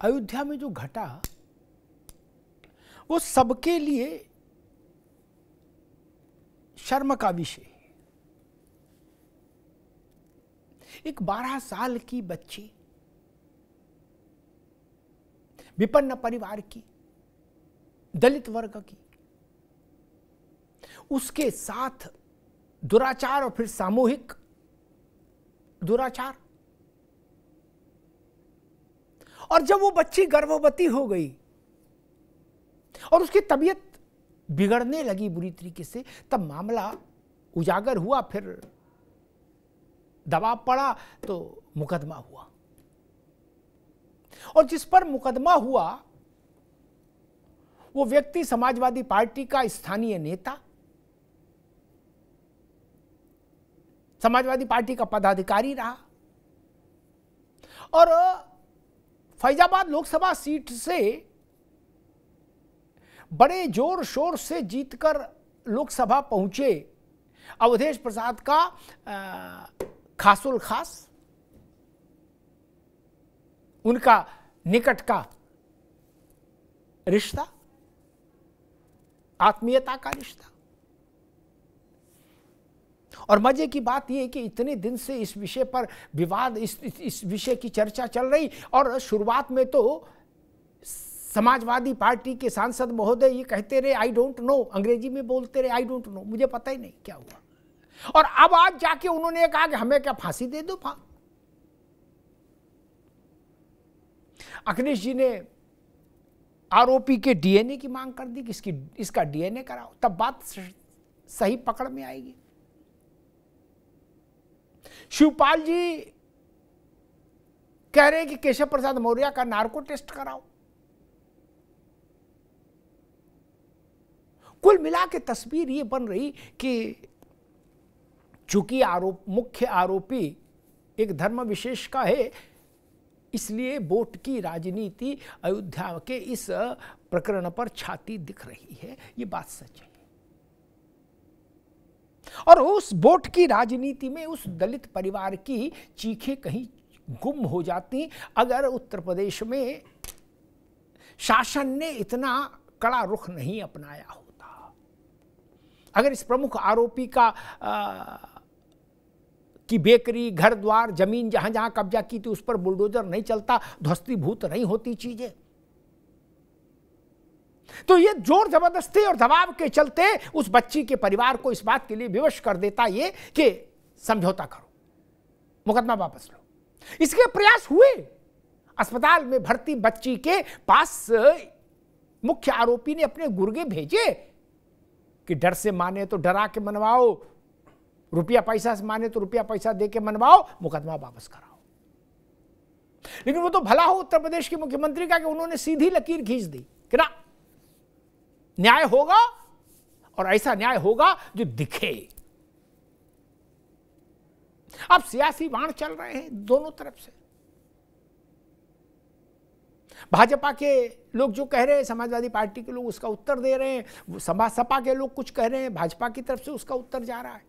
अयोध्या में जो घटा, वो सबके लिए शर्म का विषय। एक बारह साल की बच्ची, विपन्न परिवार की, दलित वर्ग की, उसके साथ दुराचार और फिर सामूहिक दुराचार और जब वो बच्ची गर्भवती हो गई और उसकी तबीयत बिगड़ने लगी बुरी तरीके से, तब मामला उजागर हुआ, फिर दबाव पड़ा तो मुकदमा हुआ। और जिस पर मुकदमा हुआ, वो व्यक्ति समाजवादी पार्टी का स्थानीय नेता, समाजवादी पार्टी का पदाधिकारी रहा। और फैजाबाद लोकसभा सीट से बड़े ज़ोर शोर से जीतकर लोकसभा पहुँचे अवधेश प्रसाद का खासुल खास, उनका निकट का रिश्ता, आत्मीयता का रिश्ता। और मज़े की बात यह कि इतने दिन से इस विषय पर विवाद, इस इस विषय की चर्चा चल रही और शुरुआत में तो समाजवादी पार्टी के सांसद महोदय ये कहते रहे आई डोंट नो अंग्रेज़ी में बोलते रहे आई डोंट नो मुझे पता ही नहीं क्या हुआ। और अब आज जाके उन्होंने कहा कि हमें क्या फांसी दे दो फा अखिलेश जी ने आरोपी के डीएनए की मांग कर दी कि इसकी, इसका डीएनए कराओ, तब बात सही पकड़ में आएगी। शिवपाल जी कह रहे हैं कि केशव प्रसाद मौर्य का नार्को टेस्ट कराओ। कुल मिला के तस्वीर ये बन रही कि चूँकि आरोप, मुख्य आरोपी एक धर्म विशेष का है, इसलिए वोट की राजनीति अयोध्या के इस प्रकरण पर छाती दिख रही है। ये बात सच है। और उस वोट की राजनीति में उस दलित परिवार की चीखें कहीं गुम हो जाती। अगर उत्तर प्रदेश में शासन ने इतना कड़ा रुख नहीं अपनाया होता। अगर इस प्रमुख आरोपी का आ, की बेकरी घर द्वार ज़मीन जहाँ जहाँ कब्जा की थी उस पर बुलडोजर नहीं चलता ध्वस्तीभूत नहीं होती चीज़ें। तो ये ज़ोर ज़बरदस्ती और दबाव के चलते उस बच्ची के परिवार को इस बात के लिए विवश कर देता ये कि समझौता करो, मुकदमा वापस लो। इसके प्रयास हुए। अस्पताल में भर्ती बच्ची के पास मुख्य आरोपी ने अपने गुर्गे भेजे कि डर से माने तो डरा के मनवाओ, रुपया पैसा से माने तो रुपया पैसा दे के मनवाओ, मुकदमा वापस कराओ। लेकिन वो तो भला हो उत्तर प्रदेश के मुख्यमंत्री का कि उन्होंने सीधी लकीर खींच दी कि ना न्याय होगा और ऐसा न्याय होगा जो दिखे। अब सियासी बाण चल रहे हैं दोनों तरफ़ से। भाजपा के लोग जो कह रहे हैं, समाजवादी पार्टी के लोग उसका उत्तर दे रहे हैं समाज सपा के लोग कुछ कह रहे हैं, भाजपा की तरफ़ से उसका उत्तर जा रहा है।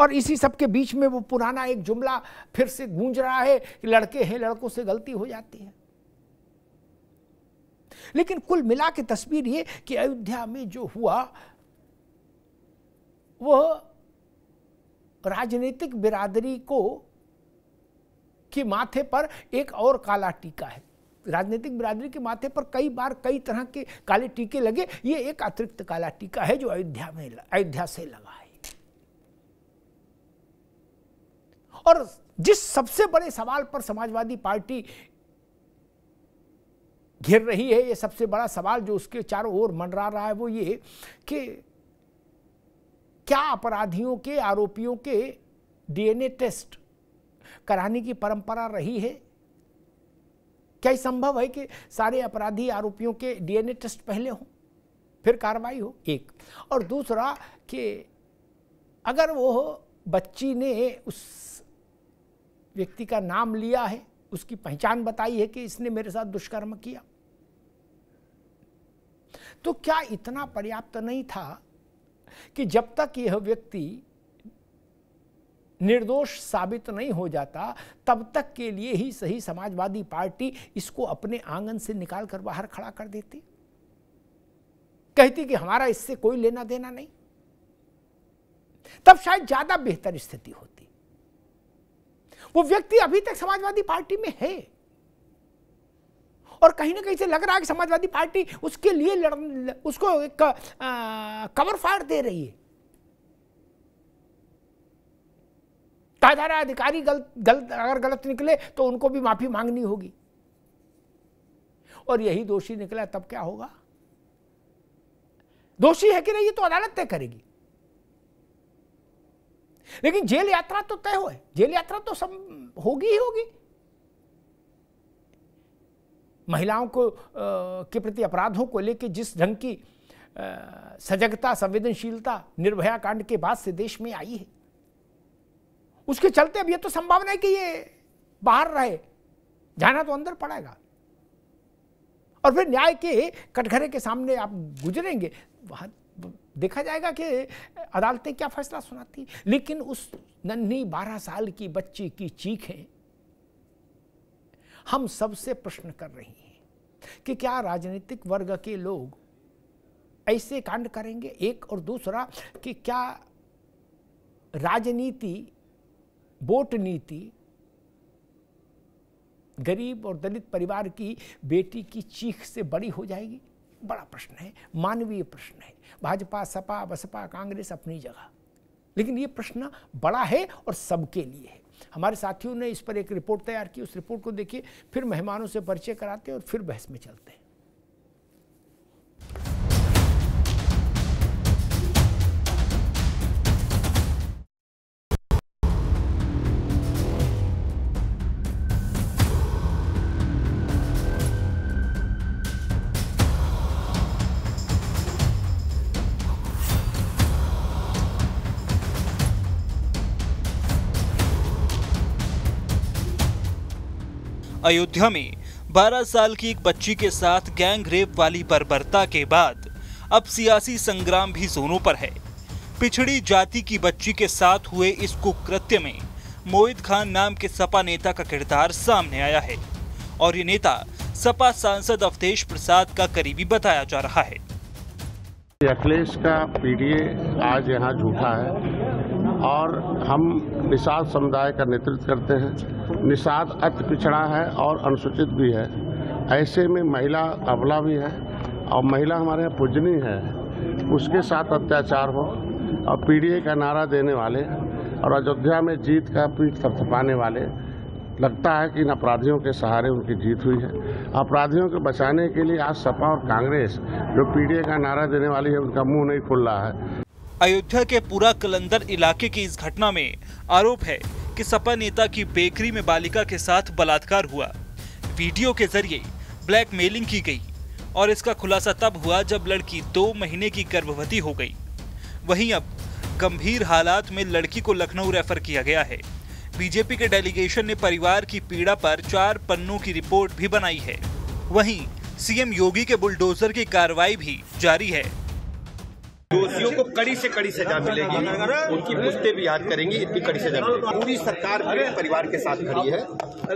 और इसी सब के बीच में वो पुराना एक जुमला फिर से गूंज रहा है कि लड़के हैं, लड़कों से गलती हो जाती है। लेकिन कुल मिला के तस्वीर ये कि अयोध्या में जो हुआ, वह राजनीतिक बिरादरी को, के माथे पर एक और काला टीका है। राजनीतिक बिरादरी के माथे पर कई बार कई तरह के काले टीके लगे। ये एक अतिरिक्त काला टीका है जो अयोध्या में, अयोध्या से लगा है। और जिस सबसे बड़े सवाल पर समाजवादी पार्टी घिर रही है ये सबसे बड़ा सवाल जो उसके चारों ओर मंडरा रहा है वो ये कि क्या अपराधियों के, आरोपियों के डीएनए टेस्ट कराने की परंपरा रही है? क्या संभव है कि सारे अपराधी आरोपियों के डीएनए टेस्ट पहले हो, फिर कार्रवाई हो? एक। और दूसरा कि अगर वो बच्ची ने उस व्यक्ति का नाम लिया है, उसकी पहचान बताई है कि इसने मेरे साथ दुष्कर्म किया तो क्या इतना पर्याप्त नहीं था कि जब तक यह व्यक्ति निर्दोष साबित नहीं हो जाता, तब तक के लिए ही सही समाजवादी पार्टी इसको अपने आँगन से निकाल कर बाहर खड़ा कर देती। कहती कि हमारा इससे कोई लेना देना नहीं। तब शायद ज़्यादा बेहतर स्थिति होती। वो व्यक्ति अभी तक समाजवादी पार्टी में है। और कहीं ना कहीं से लग रहा है कि समाजवादी पार्टी उसके लिए उसको एक कवर फायर दे रही है। ताजारा अधिकारी गलत गलत, अगर गलत निकले तो उनको भी माफ़ी मांगनी होगी। और यही दोषी निकला तब क्या होगा? दोषी है कि नहीं, ये तो अदालत तय करेगी। लेकिन जेल यात्रा तो तय हो, जेल यात्रा तो सब होगी ही होगी। महिलाओं को के प्रति अपराधों को लेकर जिस ढंग की सजगता, संवेदनशीलता निर्भया कांड के बाद से देश में आई है। उसके चलते अब यह तो संभावना है कि ये बाहर रहे। जाना तो अंदर पड़ेगा। और फिर न्याय के कटघरे के सामने आप गुजरेंगे, वहाँ देखा जाएगा कि अदालतें क्या फैसला सुनाती लेकिन उस नन्ही बारह साल की बच्ची की चीखें हम सबसे प्रश्न कर रही हैं कि क्या राजनीतिक वर्ग के लोग ऐसे कांड करेंगे? एक और दूसरा कि क्या राजनीति, वोट नीति, गरीब और दलित परिवार की बेटी की चीख से बड़ी हो जाएगी? बड़ा प्रश्न है, मानवीय प्रश्न है। भाजपा, सपा, बसपा, कांग्रेस अपनी जगह। लेकिन ये प्रश्न बड़ा है और सबके लिए है। हमारे साथियों ने इस पर एक रिपोर्ट तैयार की, उस रिपोर्ट को देखिए, फिर मेहमानों से परिचय कराते और फिर बहस में चलते हैं। अयोध्या में 12 साल की एक बच्ची के साथ गैंग रेप वाली बर्बरता के बाद अब सियासी संग्राम भी जोनों पर है। पिछड़ी जाति की बच्ची के साथ हुए इस कुकृत्य में मोहित खान नाम के सपा नेता का किरदार सामने आया है और ये नेता सपा सांसद अवधेश प्रसाद का करीबी बताया जा रहा है। अखिलेश का पीडीए आज यहाँ झूठा है और हम निषाद समुदाय का नेतृत्व करते हैं। निषाद अति पिछड़ा है और अनुसूचित भी है। ऐसे में महिला अबला भी है और महिला हमारे यहाँ पूजनी है। उसके साथ अत्याचार हो और पीडीए का नारा देने वाले और अयोध्या में जीत का पीठ थपथपाने वाले, लगता है कि इन अपराधियों के सहारे उनकी जीत हुई है। अपराधियों को बचाने के लिए आज सपा और कांग्रेस, जो पीडीए का नारा देने वाली है, उनका मुँह नहीं खुल रहा है। अयोध्या के पूरा कलंदर इलाके की इस घटना में आरोप है कि सपा नेता की बेकरी में बालिका के साथ बलात्कार हुआ। वीडियो के ज़रिए ब्लैकमेलिंग की गई और इसका खुलासा तब हुआ जब लड़की दो महीने की गर्भवती हो गई। वहीं अब गंभीर हालात में लड़की को लखनऊ रेफर किया गया है। बीजेपी के डेलीगेशन ने परिवार की पीड़ा पर चार पन्नों की रिपोर्ट भी बनाई है। वहीं सीएम योगी के बुलडोजर की कार्रवाई भी जारी है। दोषियों को कड़ी से कड़ी सजा मिलेगी। उनकी पुश्ते भी याद करेंगे इतनी कड़ी सजा मिलेगी। पूरी सरकार पीड़ित परिवार के साथ खड़ी है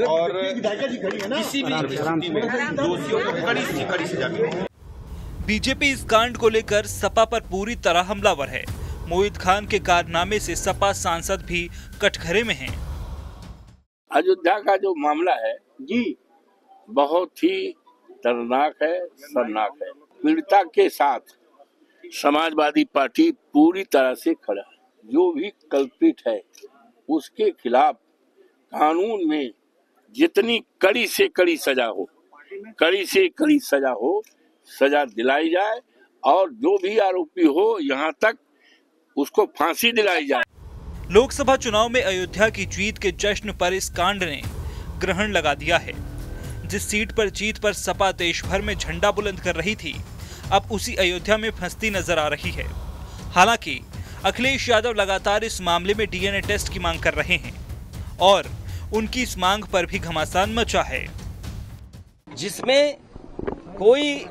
और किसी भी स्थिति में दोषियों को कड़ी से कड़ी सजा मिलेगी। बीजेपी इस कांड को लेकर सपा पर पूरी तरह हमलावर है। मोहित खान के कारनामे से सपा सांसद भी कटघरे में हैं। अयोध्या का जो मामला है जी बहुत ही दर्दनाक है शर्मनाक है। पीड़िता के साथ समाजवादी पार्टी पूरी तरह से खड़ा है। जो भी कल्पित है, उसके खिलाफ कानून में जितनी कड़ी से कड़ी सजा हो, कड़ी से कड़ी सजा हो, सजा दिलाई जाए और जो भी आरोपी हो यहाँ तक उसको फांसी दिलाई जाए। लोकसभा चुनाव में अयोध्या की जीत के जश्न पर इस कांड ने ग्रहण लगा दिया है। जिस सीट पर जीत पर सपा देश भर में झंडा बुलंद कर रही थी अब उसी अयोध्या में फंसती नज़र आ रही है। हालाँकि, अखिलेश यादव लगातार इस मामले में डीएनए टेस्ट की मांग कर रहे हैं और उनकी इस मांग पर भी घमासान मचा है। जिसमें कोई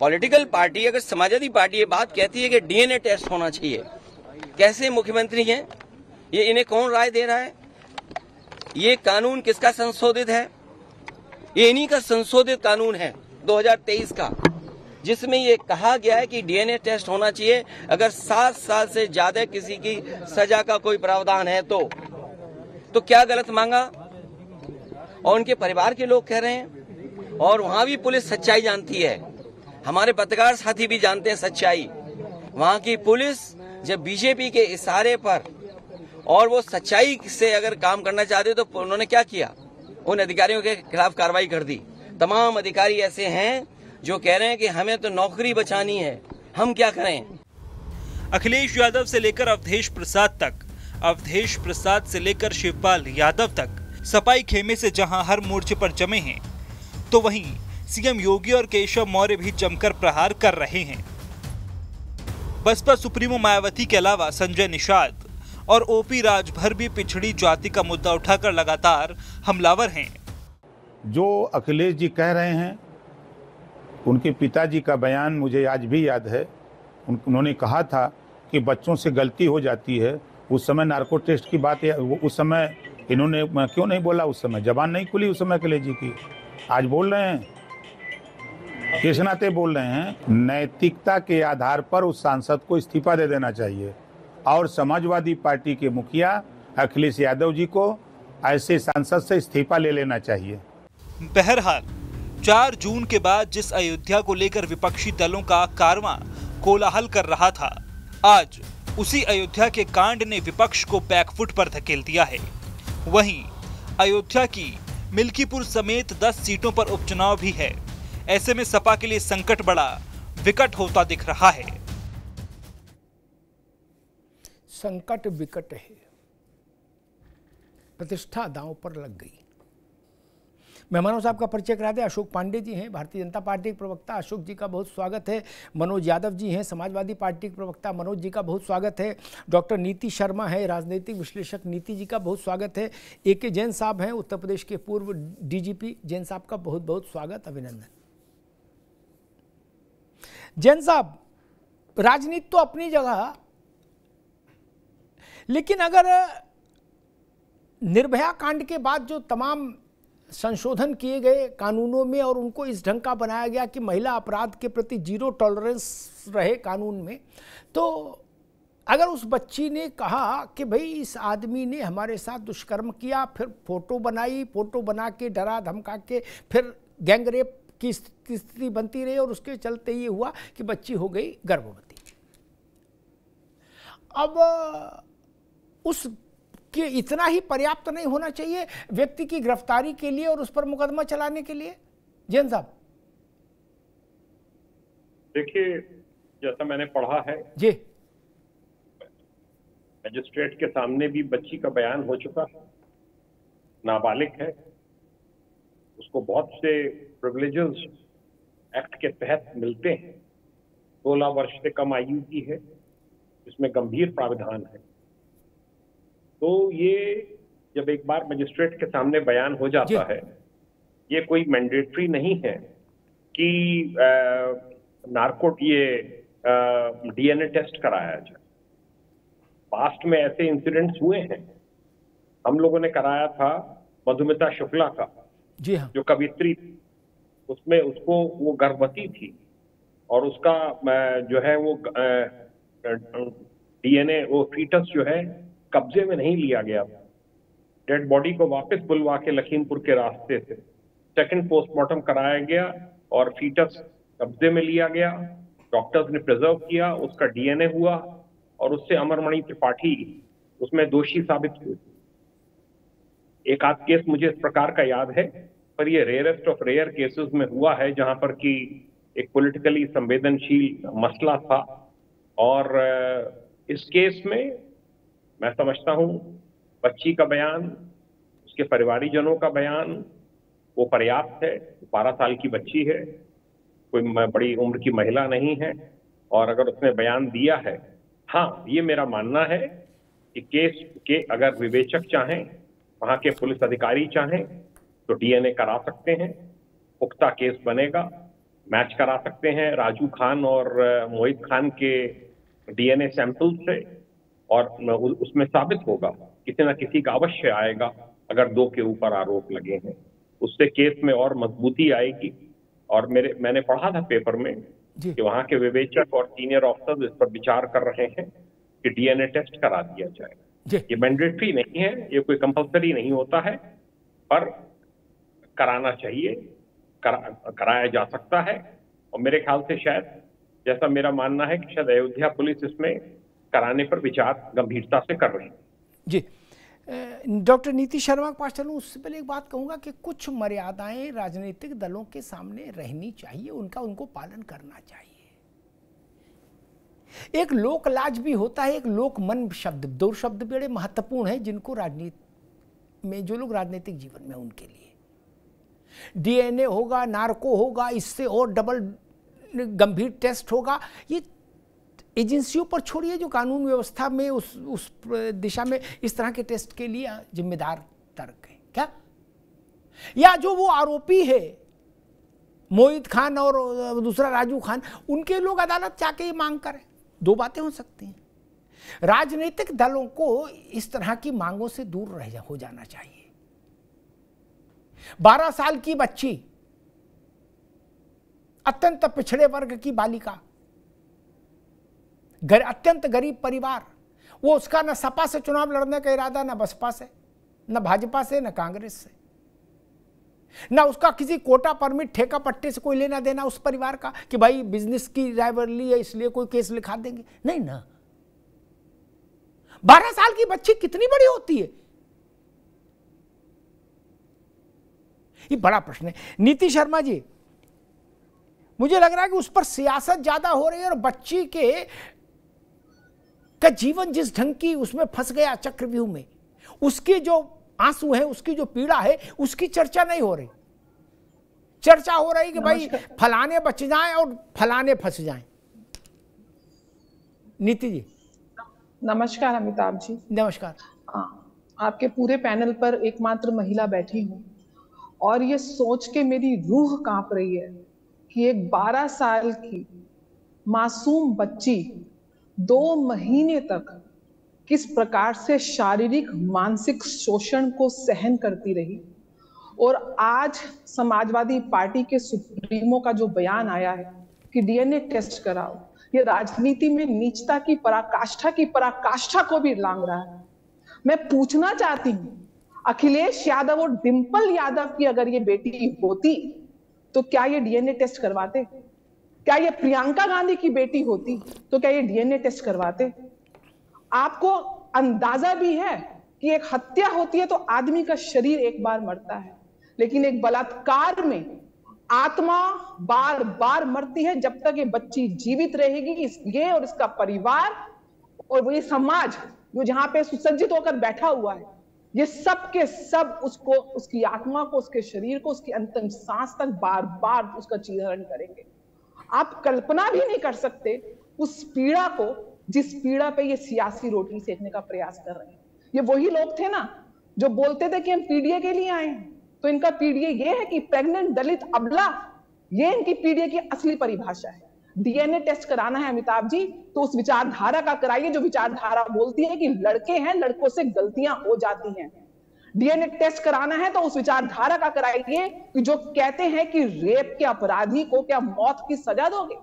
पॉलिटिकल पार्टी, अगर समाजवादी पार्टी ये बात कहती है कि डीएनए टेस्ट होना चाहिए, कैसे मुख्यमंत्री हैं? ये इन्हें कौन राय दे रहा है? ये कानून किसका संशोधित है? ये इन्हीं का संशोधित कानून है 2023 का। जिसमें ये कहा गया है कि डीएनए टेस्ट होना चाहिए। अगर सात साल से ज़्यादा किसी की सजा का कोई प्रावधान है तो। तो क्या गलत मांगा? और उनके परिवार के लोग कह रहे हैं, और वहाँ भी पुलिस सच्चाई जानती है। हमारे पत्रकार साथी भी जानते हैं सच्चाई। वहाँ की पुलिस जब बीजेपी के इशारे पर और वो सच्चाई से अगर काम करना चाहते तो उन्होंने क्या किया? उन अधिकारियों के खिलाफ कार्रवाई कर दी। तमाम अधिकारी ऐसे हैं जो कह रहे हैं कि हमें तो नौकरी बचानी है हम क्या करें? अखिलेश यादव से लेकर अवधेश प्रसाद तक अवधेश प्रसाद से लेकर शिवपाल यादव तक सपाई खेमे से जहाँ हर मोर्चे पर जमे हैं तो वहीं सीएम योगी और केशव मौर्य भी जमकर प्रहार कर रहे हैं। बसपा सुप्रीमो मायावती के अलावा संजय निषाद और ओपी राजभर भी पिछड़ी जाति का मुद्दा उठाकर लगातार हमलावर हैं। जो अखिलेश जी कह रहे हैं उनके पिताजी का बयान मुझे आज भी याद है। उन्होंने कहा था कि बच्चों से गलती हो जाती है। उस समय नार्को टेस्ट की बात उस समय इन्होंने क्यों नहीं बोला उस समय? जबान नहीं खुली उस समय अखिलेश जी की। आज बोल रहे हैं। किस नाते बोल रहे हैं, नैतिकता के आधार पर उस सांसद को इस्तीफा दे देना चाहिए। और समाजवादी पार्टी के मुखिया अखिलेश यादव जी को ऐसे सांसद से इस्तीफा ले लेना चाहिए। बहरहाल 4 जून के बाद जिस अयोध्या को लेकर विपक्षी दलों का कारवां, कोलाहल कर रहा था, आज उसी अयोध्या के कांड ने विपक्ष को बैकफुट पर धकेल दिया है। वहीं अयोध्या की मिल्कीपुर समेत 10 सीटों पर उपचुनाव भी है। ऐसे में सपा के लिए संकट बड़ा, विकट होता दिख रहा है। संकट विकट है। प्रतिष्ठा दांव पर लग गई। मेहमानों साहब का परिचय करा दें। अशोक पांडे जी हैं, भारतीय जनता पार्टी के प्रवक्ता। अशोक जी का बहुत स्वागत है। मनोज यादव जी हैं, समाजवादी पार्टी के प्रवक्ता। मनोज जी का बहुत स्वागत है। डॉक्टर नीति शर्मा है, राजनीतिक विश्लेषक नीति जी का बहुत स्वागत है। ए के जैन साहब हैं, उत्तर प्रदेश के पूर्व डीजीपी जैन साहब का बहुत बहुत स्वागत, अभिनंदन। जैन साहब, राजनीति तो अपनी जगह, लेकिन अगर निर्भया कांड के बाद जो तमाम संशोधन किए गए कानूनों में और उनको इस ढंग का बनाया गया कि महिला अपराध के प्रति ज़ीरो टॉलरेंस रहे कानून में। तो अगर उस बच्ची ने कहा कि भाई इस आदमी ने हमारे साथ दुष्कर्म किया, फिर फ़ोटो बनाई, फ़ोटो बना के डरा धमका के फिर गैंगरेप की स्थिति बनती रही और उसके चलते ये हुआ कि बच्ची हो गई गर्भवती। अब उस कि इतना ही पर्याप्त नहीं होना चाहिए व्यक्ति की गिरफ्तारी के लिए और उस पर मुकदमा चलाने के लिए। जैन साहब। देखिए जैसा मैंने पढ़ा है जी। मजिस्ट्रेट के सामने भी बच्ची का बयान हो चुका है। नाबालिग है। उसको बहुत से प्रिविलेजेस एक्ट के तहत मिलते हैं। सोलह वर्ष से कम आयु की है। इसमें गंभीर प्रावधान है। तो ये जब एक बार मजिस्ट्रेट के सामने बयान हो जाता है ये कोई मैंडेटरी नहीं है कि नार्कोट ये डीएनए टेस्ट कराया जाए। पास्ट में ऐसे इंसिडेंट्स हुए हैं। हम लोगों ने कराया था मधुमिता शुक्ला का जी हाँ। जो कवित्री उसमें उसको वो गर्भवती थी और उसका जो है वो डीएनए वो फीटस जो है कब्जे में नहीं लिया गया। डेड बॉडी को वापस बुलवा के लखीमपुर के रास्ते से। सेकंड पोस्टमार्टम कराया गया और फीटस कब्जे में लिया गया। डॉक्टर्स ने प्रिजर्व किया, उसका डीएनए हुआ और उससे अमरमणि त्रिपाठी, उसमें दोषी साबित हुए। एक आध केस मुझे इस प्रकार का याद है, पर ये रेयरेस्ट ऑफ़ रेयर केसेस में हुआ है, जहाँ पर कि एक पॉलिटिकली संवेदनशील मसला था। और इस केस में मैं समझता हूँ, बच्ची का बयान, उसके परिवारीजनों का बयान, वो पर्याप्त है, बारह साल की बच्ची है, कोई बड़ी उम्र की महिला नहीं है, और अगर उसने बयान दिया है हाँ ये मेरा मानना है कि केस के अगर विवेचक चाहें, वहाँ के पुलिस अधिकारी चाहें तो डीएनए करा सकते हैं, पुख्ता केस बनेगा, मैच करा सकते हैं, राजू खान और मोहित खान के डीएनए सैंपल से और उसमें साबित होगा किसी ना किसी का अवश्य आएगा अगर दो के ऊपर आरोप लगे हैं। उससे केस में और मजबूती आएगी। और मेरे मैंने पढ़ा था पेपर में कि वहाँ के विवेचक और सीनियर ऑफिसर इस पर विचार कर रहे हैं कि डीएनए टेस्ट करा दिया जाए। ये मैंडेटरी नहीं है ये कोई कंपलसरी नहीं होता है पर कराना चाहिए करा, कराया जा सकता है। और मेरे ख्याल से शायद जैसा मेरा मानना है कि शायद अयोध्या पुलिस इसमें कराने पर विचार गंभीरता से कर रही है। जी। डॉक्टर नीति शर्मा के पास चलूँ, उससे पहले एक बात कहूँगा कि कुछ मर्यादाएँ राजनीतिक दलों के सामने रहनी चाहिए, उनका उनको पालन करना चाहिए। एक लोक लाज भी होता है, एक लोक मन शब्द, दो शब्द बड़े महत्वपूर्ण हैं जिनको राजनीति में, जो लोग राजनीतिक जीवन में उनके लिए। डीएनए होगा, नार्को होगा, इससे और डबल गंभीर टेस्ट होगा, ये एजेंसियों पर छोड़िए जो कानून व्यवस्था में उस उस दिशा में इस तरह के टेस्ट के लिए जिम्मेदार तर्क है क्या? या जो वो आरोपी है मोहित खान और दूसरा राजू खान उनके लोग अदालत जाके ये मांग करें। दो बातें हो सकती हैं। राजनीतिक दलों को इस तरह की मांगों से दूर रह जा, हो जाना चाहिए। बारह साल की बच्ची अत्यंत पिछड़े वर्ग की बालिका गर, अत्यंत गरीब परिवार। वो उसका न सपा से चुनाव लड़ने का इरादा न बसपा से न भाजपा से न कांग्रेस से। ना उसका किसी कोटा परमिट ठेका पट्टे से कोई लेना देना उस परिवार का कि भाई बिज़नेस की राइवरली है इसलिए कोई केस लिखा देंगे। नहीं ना। बारह साल की बच्ची कितनी बड़ी होती है? ये बड़ा प्रश्न है। नीति शर्मा जी मुझे लग रहा है कि उस पर सियासत ज़्यादा हो रही है और बच्ची के का जीवन जिस ढंग की उसमें फंस गया चक्रव्यूह में उसके जो आँसू है उसकी जो पीड़ा है उसकी चर्चा नहीं हो रही। चर्चा हो रही कि भाई फलाने बच जाएँ और फलाने फंस जाएँ। नीति जी। नमस्कार अमिताभ जी। नमस्कार। आ, आपके पूरे पैनल पर एकमात्र महिला बैठी हूँ और ये सोच के मेरी रूह काँप रही है कि एक 12 साल की मासूम बच्ची दो महीने तक किस प्रकार से शारीरिक, मानसिक शोषण को सहन करती रही। और आज समाजवादी पार्टी के सुप्रीमो का जो बयान आया है कि डीएनए टेस्ट कराओ, ये राजनीति में नीचता की पराकाष्ठा की पराकाष्ठा को भी लांग रहा है। मैं पूछना चाहती हूँ, अखिलेश यादव और डिम्पल यादव की अगर ये बेटी होती तो क्या ये डीएनए टेस्ट करवाते? क्या ये प्रियंका गांधी की बेटी होती? तो क्या ये डीएनए टेस्ट करवाते? आपको अंदाज़ा भी है कि एक हत्या होती है तो आदमी का शरीर एक बार मरता है। लेकिन एक बलात्कार में आत्मा बार बार मरती है जब तक ये बच्ची जीवित रहेगी ये और इसका परिवार और वो ये समाज जो जहाँ पे सुसज्जित होकर बैठा हुआ है, ये सब के सब उसको, उसकी आत्मा को, उसके शरीर को, उसकी अंतिम सांस तक बार बार उसका चीरण करेंगे। आप कल्पना भी नहीं कर सकते उस पीड़ा को जिस पीड़ा पे ये सियासी रोटी सेकने का प्रयास कर रहे हैं। ये वही लोग थे ना जो बोलते थे कि हम पीडीए के लिए आए हैं। तो इनका पीडीए ये है कि प्रेग्नेंट, दलित, अबला, ये इनकी पीडीए की असली परिभाषा है। डीएनए टेस्ट कराना है अमिताभ जी तो उस विचारधारा का कराइए। जो विचारधारा बोलती है कि लड़के हैं, लड़कों से गलतियाँ हो जाती हैं। डीएनए टेस्ट कराना है तो उस विचारधारा का कराइए कि जो कहते हैं कि रेप के अपराधी को क्या मौत की सजा दोगे?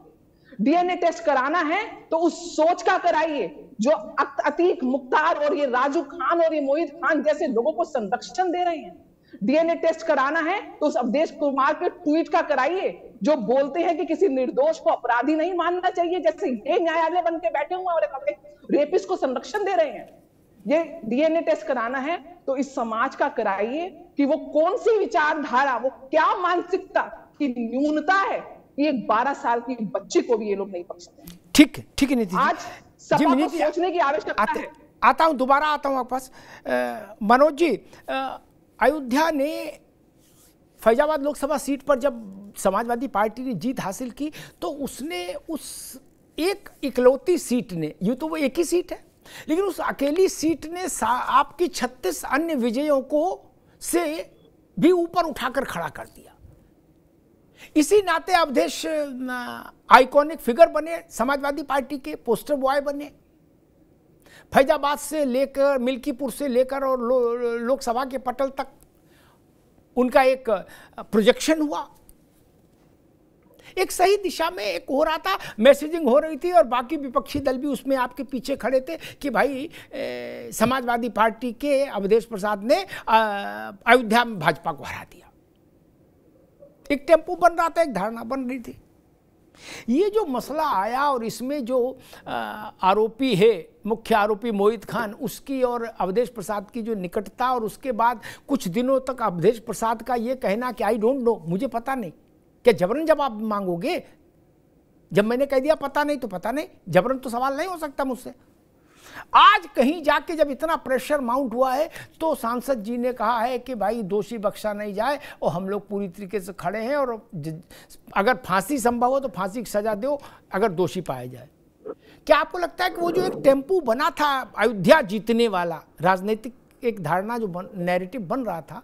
डीएनए टेस्ट कराना है तो उस सोच का कराइए। जो अतीक मुख्तार और ये राजू खान और ये मोहित खान जैसे लोगों को संरक्षण दे रहे हैं। डीएनए टेस्ट कराना है तो उस अवधेश कुमार के ट्वीट का कराइए, जो बोलते हैं कि किसी निर्दोष को अपराधी नहीं मानना चाहिए, जैसे ये न्यायालय बन के बैठे हुए और अपने रेपिस को संरक्षण दे रहे हैं। ये डीएनए टेस्ट कराना है तो इस समाज का कराइए कि वो कौन सी विचारधारा वो क्या मानसिकता की न्यूनता है एक बारह साल की बच्चे को भी ये लोग नहीं बख्शते ठीक है ठीक है नीति आज सपा को सोचने की आवश्यकता है। आता हूँ दोबारा आता हूँ आपके पास मनोज जी अयोध्या ने फैजाबाद लोकसभा सीट पर जब समाजवादी पार्टी ने जीत हासिल की तो उसने उस एक इकलौती सीट ने यूँ तो वो एक ही सीट है? लेकिन उस अकेली सीट ने आपकी 36 अन्य विजयों को से भी ऊपर उठाकर खड़ा कर दिया। इसी नाते अवधेश आइकॉनिक फिगर बने समाजवादी पार्टी के पोस्टर बॉय बने। फैजाबाद से लेकर मिल्कीपुर से लेकर और लो, लोकसभा के पटल तक उनका एक प्रोजेक्शन हुआ। एक सही दिशा में एक हो रहा था मैसेजिंग हो रही थी और बाकी विपक्षी दल भी उसमें आपके पीछे खड़े थे कि भाई ए, समाजवादी पार्टी के अवधेश प्रसाद ने अयोध्या में भाजपा को हरा दिया। एक टेंपो बन रहा था एक धारणा बन रही थी। ये जो मसला आया और इसमें जो आरोपी है मुख्य आरोपी मोहित खान उसकी और अवधेश प्रसाद की जो निकटता और उसके बाद कुछ दिनों तक अवधेश प्रसाद का ये कहना कि आई डोंट नो मुझे पता नहीं। क्या जबरन जब आप मांगोगे, जब मैंने कह दिया पता नहीं तो पता नहीं, जबरन तो सवाल नहीं हो सकता मुझसे। आज कहीं जाके जब इतना प्रेशर माउंट हुआ है तो सांसद जी ने कहा है कि भाई दोषी बख्शा नहीं जाए और हम लोग पूरी तरीके से खड़े हैं और अगर फांसी संभव हो तो फांसी की सजा दो, अगर दोषी पाया जाए। क्या आपको लगता है कि वो जो एक टेंपू बना था अयोध्या जीतने वाला, राजनीतिक एक धारणा जो नैरेटिव बन रहा था,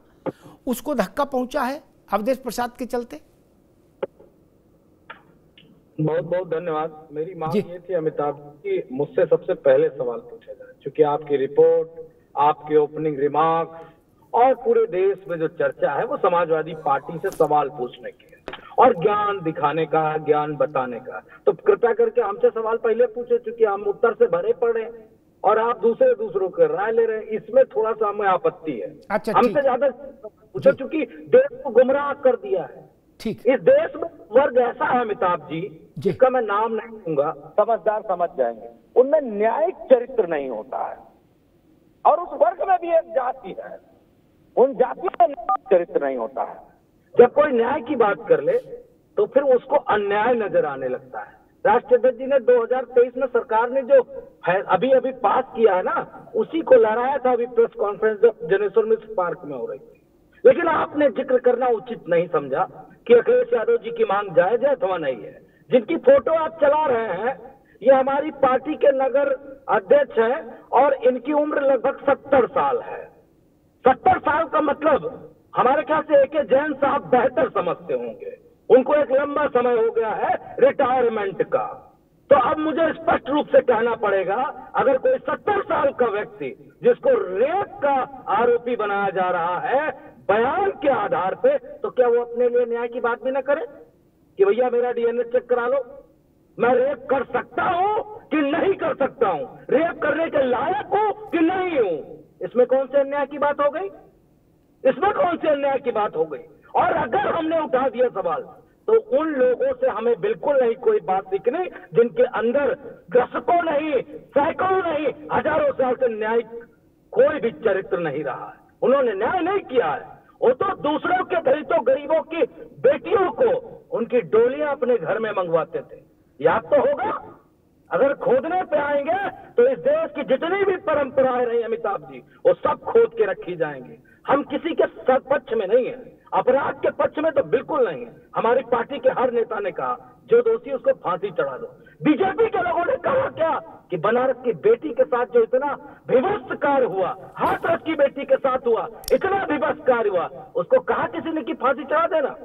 उसको धक्का पहुँचा है अवधेश प्रसाद के चलते? बहुत बहुत धन्यवाद। मेरी मांग ये थी अमिताभ कि मुझसे सबसे पहले सवाल पूछा जाए क्योंकि आपकी रिपोर्ट आपके ओपनिंग रिमार्क्स और पूरे देश में जो चर्चा है वो समाजवादी पार्टी से सवाल पूछने की है और ज्ञान दिखाने का ज्ञान बताने का। तो कृपया करके हमसे सवाल पहले पूछे चूँकि हम उत्तर से भरे पड़े और आप दूसरे दूसरों के राय ले रहे हैं। इसमें थोड़ा सा हमें आपत्ति है। अच्छा, हमसे ज़्यादा पूछे चूँकि देश को गुमराह कर दिया है। ठीक। इस देश में वर्ग ऐसा है अमिताभ जी जिसका मैं नाम नहीं दूँगा समझदार समझ जाएँगे। उनमें न्यायिक चरित्र नहीं होता है। और उस वर्ग में भी एक जाति है। उन जाति में न्यायिक चरित्र नहीं होता है। जब कोई न्याय की बात कर ले तो फिर उसको अन्याय नज़र आने लगता है। राष्ट्रपति जी ने 2023 में सरकार ने जो अभी अभी पास किया है ना उसी को लहराया था अभी प्रेस कॉन्फ्रेंस जो जनेश्वर मिश्र पार्क में हो रही थी। लेकिन आपने ज़िक्र करना उचित नहीं समझा कि अखिलेश यादव जी की मांग जायज़ है अथवा नहीं है। जिनकी फ़ोटो आप चला रहे हैं, ये हमारी पार्टी के नगर अध्यक्ष हैं और इनकी उम्र लगभग सत्तर साल है। सत्तर साल का मतलब हमारे ख्याल से एक जैन साहब बेहतर समझते होंगे। उनको एक लंबा समय हो गया है रिटायरमेंट का। तो अब मुझे स्पष्ट रूप से कहना पड़ेगा, अगर कोई सत्तर साल का व्यक्ति जिसको रेप का आरोपी बनाया जा रहा है बयान के आधार पे तो क्या वो अपने लिए न्याय की बात भी ना करे? कि भैया मेरा डीएनए चेक करा लो मैं रेप कर सकता हूँ कि नहीं कर सकता हूँ? रेप करने के लायक हूँ कि नहीं हूँ? इसमें कौन से अन्याय की बात हो गई? इसमें कौन से अन्याय की बात हो गई? और अगर हमने उठा दिया सवाल तो उन लोगों से हमें बिल्कुल नहीं कोई बात सीखनी जिनके अंदर दशकों नहीं, सैकड़ों नहीं, हज़ारों साल से न्याय कोई भी चरित्र नहीं रहा है। उन्होंने न्याय नहीं किया है। वो तो दूसरों के दलितों गरीबों की बेटियों को उनकी डोलियाँ अपने घर में मंगवाते थे। याद तो होगा, अगर खोदने पे आएँगे तो इस देश की जितनी भी परंपराएँ रही अमिताभ जी, वो सब खोद के रखी जाएँगी। हम किसी के पक्ष में नहीं है। अपराध के पक्ष में तो बिल्कुल नहीं है। हमारी पार्टी के हर नेता ने कहा, जो दोषी उसको फांसी चढ़ा दो। बीजेपी के लोगों ने कहा क्या कि बनारस की बेटी के साथ जो इतना विवस्त कार्य हुआ हाथरस की बेटी के साथ हुआ, इतना विवस्त कार्य हुआ, उसको कहा किसी ने कि फांसी चढ़ा देना?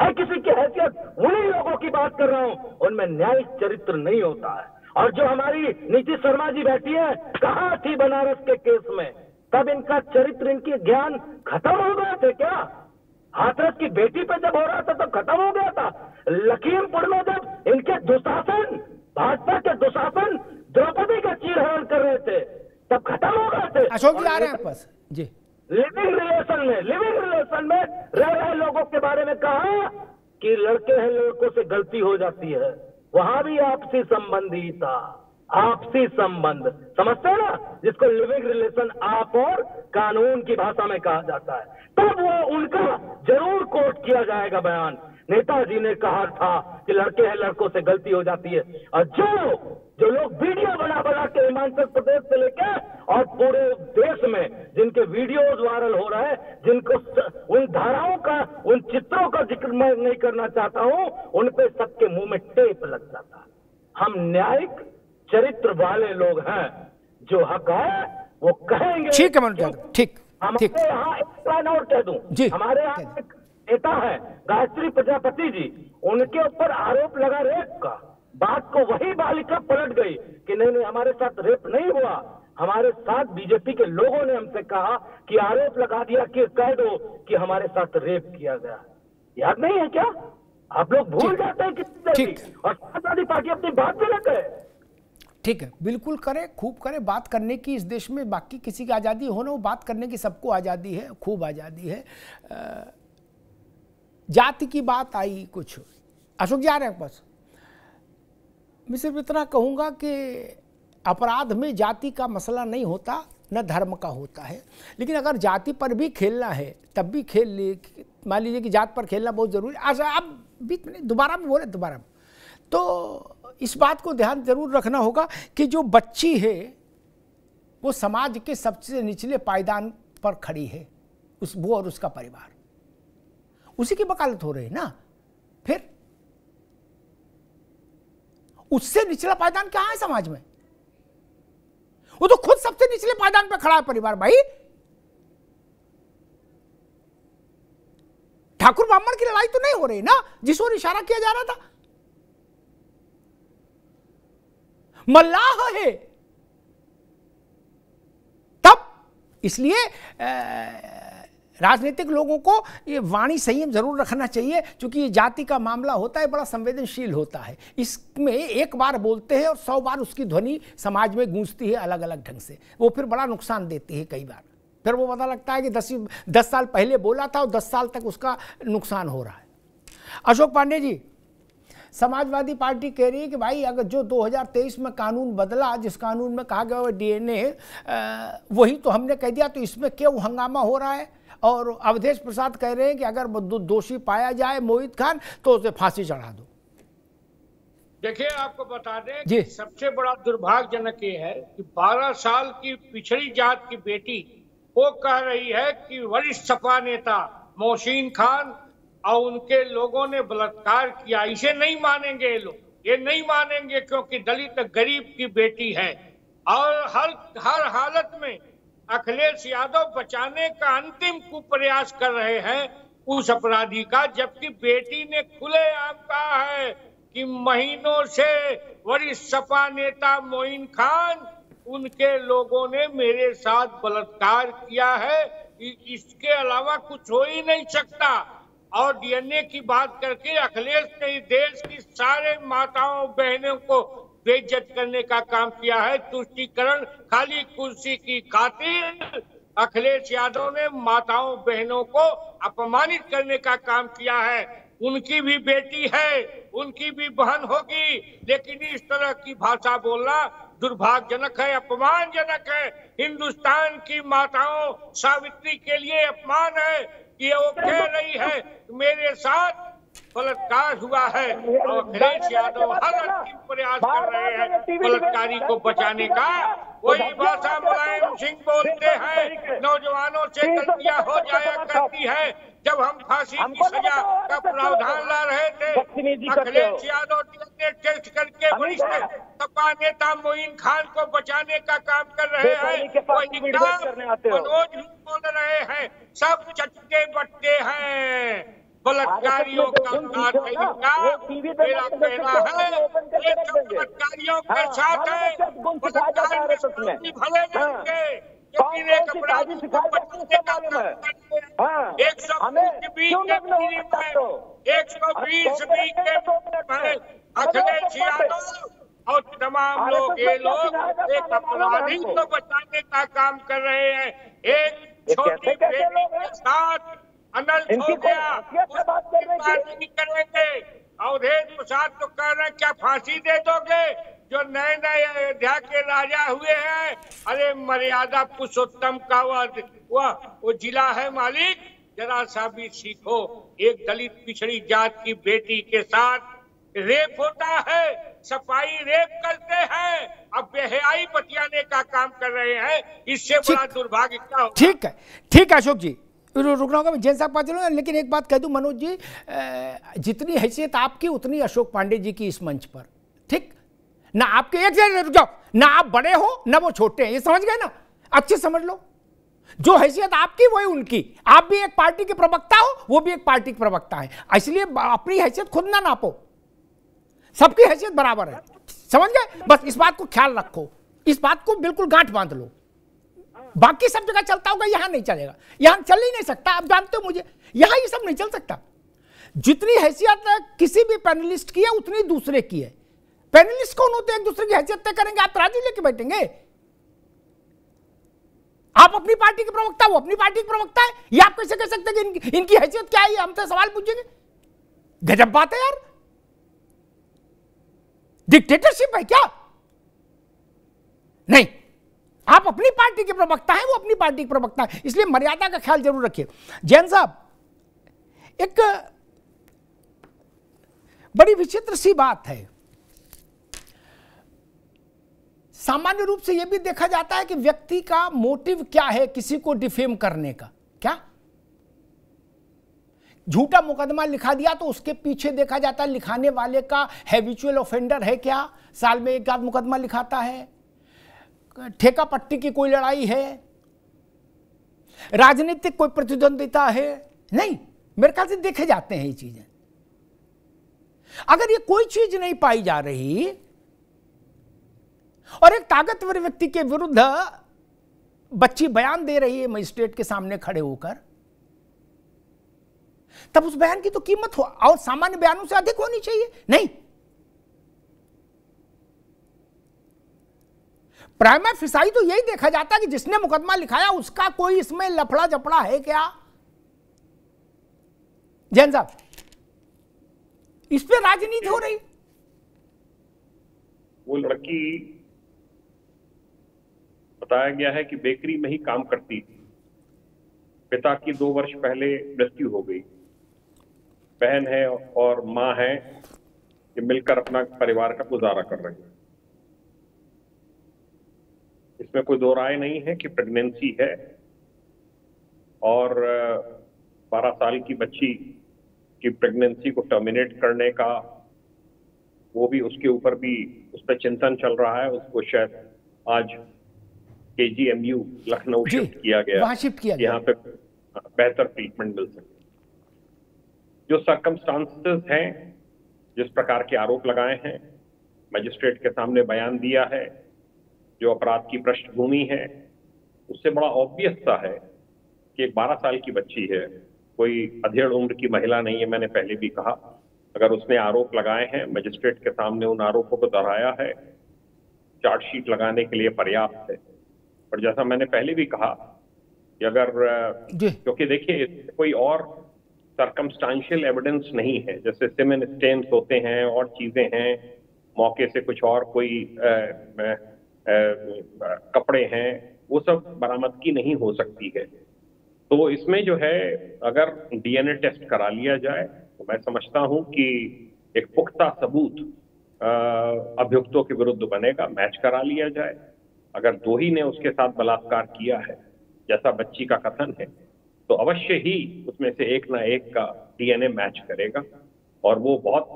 है किसी की हैसियत? उन्हीं लोगों की बात कर रहा हूँ। उनमें न्यायिक चरित्र नहीं होता है। और जो हमारी नीति शर्मा जी बैठी है, कहा थी बनारस के केस में? तब इनका चरित्र, इनकी ज्ञान खत्म हो गए थे क्या? हाथरस की बेटी पे जब हो रहा था तो खत्म हो गया था। लखीमपुर में जब इनके दुशासन भाजपा के दुशासन द्रौपदी का चीरहरण कर रहे थे। तब खत्म हो गए थे। अशोक जी आ रहे हैं बस जी। लिविंग रिलेशन में लिविंग रिलेशन में रह रहे लोगों के बारे में कहा कि लड़के हैं लड़कों से गलती हो जाती है। वहाँ भी आपसी संबंध ही था। आपसी संबंध। समझते ना? जिसको लिविंग रिलेशन आप और कानून की भाषा में कहा जाता है। तब वो उनका ज़रूर कोट किया जाएगा बयान। नेताजी ने कहा था कि लड़के हैं लड़कों से गलती हो जाती है। और जो जो लोग वीडियो बना बना के हिमाचल प्रदेश से लेके और पूरे देश में जिनके वीडियोज़ वायरल हो रहे हैं जिनको उन धाराओं का उन चित्रों का ज़िक्र मैं नहीं करना चाहता हूँ उन पे सबके मुँह में टेप लग जाता हम न्यायिक चरित्र वाले लोग हैं जो हक है वो कहेंगे ठीक है ठीक हमारे यहाँ एक और कह दूँ। जी। हमारे यहाँ नेता है गायत्री प्रजापति जी। उनके ऊपर आरोप लगा रेप का। बात को वही बालिका पलट गई कि नहीं नहीं हमारे साथ रेप नहीं हुआ। हमारे साथ बीजेपी के लोगों ने हमसे कहा कि आरोप लगा दिया कि कह दो कि हमारे साथ रेप किया गया। याद नहीं है क्या? आप लोग भूल जाते हैं कि और समाजवादी पार्टी अपनी बात पे लग गए ठीक है बिल्कुल करे खूब करे। बात करने की इस देश में बाकी किसी की आज़ादी हो ना वो बात करने की सबको आज़ादी है खूब आज़ादी है। जाति की बात आई कुछ। अशोक जा रहे हैं बस। मैं सिर्फ़ इतना कहूँगा कि अपराध में जाति का मसला नहीं होता, न धर्म का होता है। लेकिन अगर जाति पर भी खेलना है, तब भी खेल ले, मान लीजिए कि जात पर खेलना बहुत ज़रूरी अच्छा आप बीच में दोबारा में बोले, दोबारा तो इस बात को ध्यान ज़रूर रखना होगा कि जो बच्ची है, वो समाज के सबसे निचले पायदान पर खड़ी है, उस, वो और उसका परिवार। उसी की वकालत हो रही है ना? फिर? उससे निचला पायदान क्या है समाज में? वो तो खुद सबसे निचले पायदान पर खड़ा है परिवार भाई। ठाकुर ब्राह्मण की लड़ाई तो नहीं हो रही ना, जिस ओर इशारा किया जा रहा था। मल्लाह है। तब इसलिए राजनीतिक लोगों को ये वाणी संयम ज़रूर रखना चाहिए, क्योंकि ये जाति का मामला होता है, बड़ा संवेदनशील होता है। इसमें एक बार बोलते हैं और सौ बार उसकी ध्वनि समाज में गूंजती है अलग अलग ढंग से। वो फिर बड़ा नुकसान देती है कई बार। फिर वो पता लगता है कि दस दस साल पहले बोला था और दस साल तक उसका नुकसान हो रहा है। अशोक पांडे जी, समाजवादी पार्टी कह रही है कि भाई, अगर जो 2023 में कानून बदला, जिस कानून में कहा गया डीएनए वही तो हमने कह दिया तो इसमें क्यों हंगामा हो रहा है? और अवधेश प्रसाद कह रहे हैं कि अगर दोषी पाया जाए मोहित खान तो उसे फांसी चढ़ा दो। देखिए आपको बता दें कि सबसे बड़ा दुर्भाग्यजनक ये है कि 12 साल की पिछड़ी जात की बेटी वो कह रही है कि वरिष्ठ सपा नेता मोहसिन खान और उनके लोगों ने बलात्कार किया। इसे नहीं मानेंगे ये लोग। ये नहीं मानेंगे क्योंकि दलित गरीब की बेटी है। और हर हर हालत में अखिलेश यादव बचाने का अंतिम कुप्रयास कर रहे हैं उस अपराधी का, जबकि बेटी ने खुले आम कहा है कि महीनों से वरिष्ठ सपा नेता मोइन खान, उनके लोगों ने मेरे साथ बलात्कार किया है इसके अलावा कुछ हो ही नहीं सकता। और डीएनए की बात करके अखिलेश ने देश की सारे माताओं, बहनों को बेइज्जत करने का काम किया है। तुष्टिकरण, खाली कुर्सी की खातिर अखिलेश यादव ने माताओं बहनों को अपमानित करने का काम किया है। उनकी भी बेटी है, उनकी भी बहन होगी, लेकिन इस तरह की भाषा बोलना दुर्भाग्यजनक है, अपमानजनक है। हिंदुस्तान की माताओं सावित्री के लिए अपमान है कि वो कह रही है, मेरे साथ बलात्कार हुआ है और अखिलेश यादव हर अंतिम प्रयास कर रहे हैं बलात्कारी को बचाने का। वही भाषा मुलायम सिंह बोलते हैं नौजवानों से गलतियाँ हो जाया करती है। जब हम फांसी की सजा का प्रावधान ला रहे थे अखिलेश यादव ने टेस्ट करके वरिष्ठ सपा नेता मोइन खान को बचाने का काम कर रहे हैं। मनोज बोल रहे हैं। सब चटके बट्टे हैं। बलात्कारियों का मेरा कहना है ये जो बलात्कारियों के साथ है। बलात्कार भले जाएँगे लेकिन एक अपराधी को बचाने का काम एक सौ बीस के पीढ़ी में एक सौ बीस बी के में अखिलेश यादव और तमाम लोग ये लोग एक अपराधी को बचाने का काम कर रहे हैं। एक छोटी बेटी के साथ अनल हो गया। नहीं करेंगे। अवधेश प्रसाद तो कह रहे हैं क्या फांसी दे दोगे? जो नए नए अयोध्या के राजा हुए हैं। अरे मर्यादा पुरुषोत्तम का वह वो जिला है मालिक। जरा सा भी सीखो एक दलित पिछड़ी जात की बेटी के साथ रेप होता है। सफ़ाई रेप करते हैं। अब बेहयाई बतियाने का काम कर रहे हैं। इससे बड़ा दुर्भाग्य क्या ठीक है। ठीक है अशोक जी। रुकना होगा, मैं जैन साहब चलूँगा, लेकिन एक बात कह दूँ, मनोज जी जितनी हैसियत आपकी, उतनी अशोक पांडे जी की इस मंच पर। ठीक? ना आपके एक जगह रुक जाओ, ना आप बड़े हो, ना वो छोटे हैं, ये समझ गए ना? अच्छे समझ लो। जो हैसियत आपकी वही उनकी। आप भी एक पार्टी के प्रवक्ता हो, वो भी एक पार्टी के प्रवक्ता है। इसलिए अपनी हैसियत खुद ना नापो। सबकी हैसियत बराबर है। समझ गए? बस इस बात को ख्याल रखो। इस बात को बिल्कुल गांठ बाँध लो। बाकी सब जगह चलता होगा यहाँ नहीं चलेगा। यहाँ चल ही नहीं सकता आप जानते हो मुझे यहाँ ये सब नहीं चल सकता। जितनी हैसियत किसी भी पैनलिस्ट की है उतनी दूसरे की है। पैनलिस्ट कौन होते एक दूसरे की हैसियत तय करेंगे आप तराजू लेके बैठेंगे। आप अपनी पार्टी के प्रवक्ता वो अपनी पार्टी के प्रवक्ता है। ये आप कैसे कह सकते हैं इनकी, इनकी हैसियत क्या है? हमसे सवाल पूछेंगे। गजब बात है यार। डिक्टेटरशिप है क्या? नहीं आप अपनी पार्टी के प्रवक्ता हैं, वो अपनी पार्टी के प्रवक्ता है। इसलिए मर्यादा का ख्याल ज़रूर रखिए। जैन साहब, एक बड़ी विचित्र सी बात है। सामान्य रूप से यह भी देखा जाता है कि व्यक्ति का मोटिव क्या है किसी को डिफेम करने का। क्या? झूठा मुकदमा लिखा दिया तो उसके पीछे देखा जाता है, लिखाने वाले का हैबिचुअल ऑफेंडर है क्या? साल में एक आध मुकदमा लिखाता है। ठेका पट्टी की कोई लड़ाई है? राजनीतिक कोई प्रतिद्वंदिता है? नहीं, मेरे ख्याल से देखे जाते हैं ये चीज़ें। अगर ये कोई चीज़ नहीं पाई जा रही, और एक ताकतवर व्यक्ति के विरुद्ध बच्ची बयान दे रही है, मजिस्ट्रेट के सामने खड़े होकर, तब उस बयान की तो कीमत हो, और सामान्य बयानों से अधिक होनी चाहिए। नहीं प्राइमरी फिसाई तो यही देखा जाता है कि जिसने मुकदमा लिखाया, उसका कोई इसमें लफड़ा जपड़ा है क्या? जैन साहब, इस पे राजनीति हो रही? वो लड़की बताया गया है कि बेकरी में ही काम करती थी। पिता की दो वर्ष पहले मृत्यु हो गई। बहन है और माँ है कि मिलकर अपना परिवार का गुजारा कर रहे हैं। इसमें कोई दो राय नहीं है कि प्रेगनेंसी है और बारह साल की बच्ची की प्रेगनेंसी को टर्मिनेट करने का वो भी उसके ऊपर भी उस पर चिंतन चल रहा है उसको शायद आज K G M U Lucknow shift किया गया। शिफ्ट किया यहाँ पे बेहतर ट्रीटमेंट मिल सके जो सर्कमस्टांसेस हैं जिस प्रकार के आरोप लगाए हैं मजिस्ट्रेट के सामने बयान दिया है जो अपराध की पृष्ठभूमि है उससे बड़ा ऑब्वियस सा है कि एक बारह साल की बच्ची है कोई अधेड़ उम्र की महिला नहीं है मैंने पहले भी कहा। अगर उसने आरोप लगाए हैं मजिस्ट्रेट के सामने उन आरोपों को दोहराया है चार्जशीट लगाने के लिए पर्याप्त है। और जैसा मैंने पहले भी कहा कि अगर क्योंकि देखिए कोई और सरकमस्टांशियल एविडेंस नहीं है जैसे सिमन स्टेन्स होते हैं और चीज़ें हैं मौके से कुछ और कोई आ, हैं, वो सब बरामदगी नहीं हो सकती है। तो इसमें जो है, अगर डीएनए टेस्ट करा लिया जाए तो मैं समझता हूँ कि एक पुख्ता सबूत अभियुक्तों के विरुद्ध बनेगा, मैच करा लिया जाए। अगर दो ही ने उसके साथ बलात्कार किया है, जैसा बच्ची का कथन है तो अवश्य ही उसमें से एक ना एक का डीएनए मैच करेगा। और वो बहुत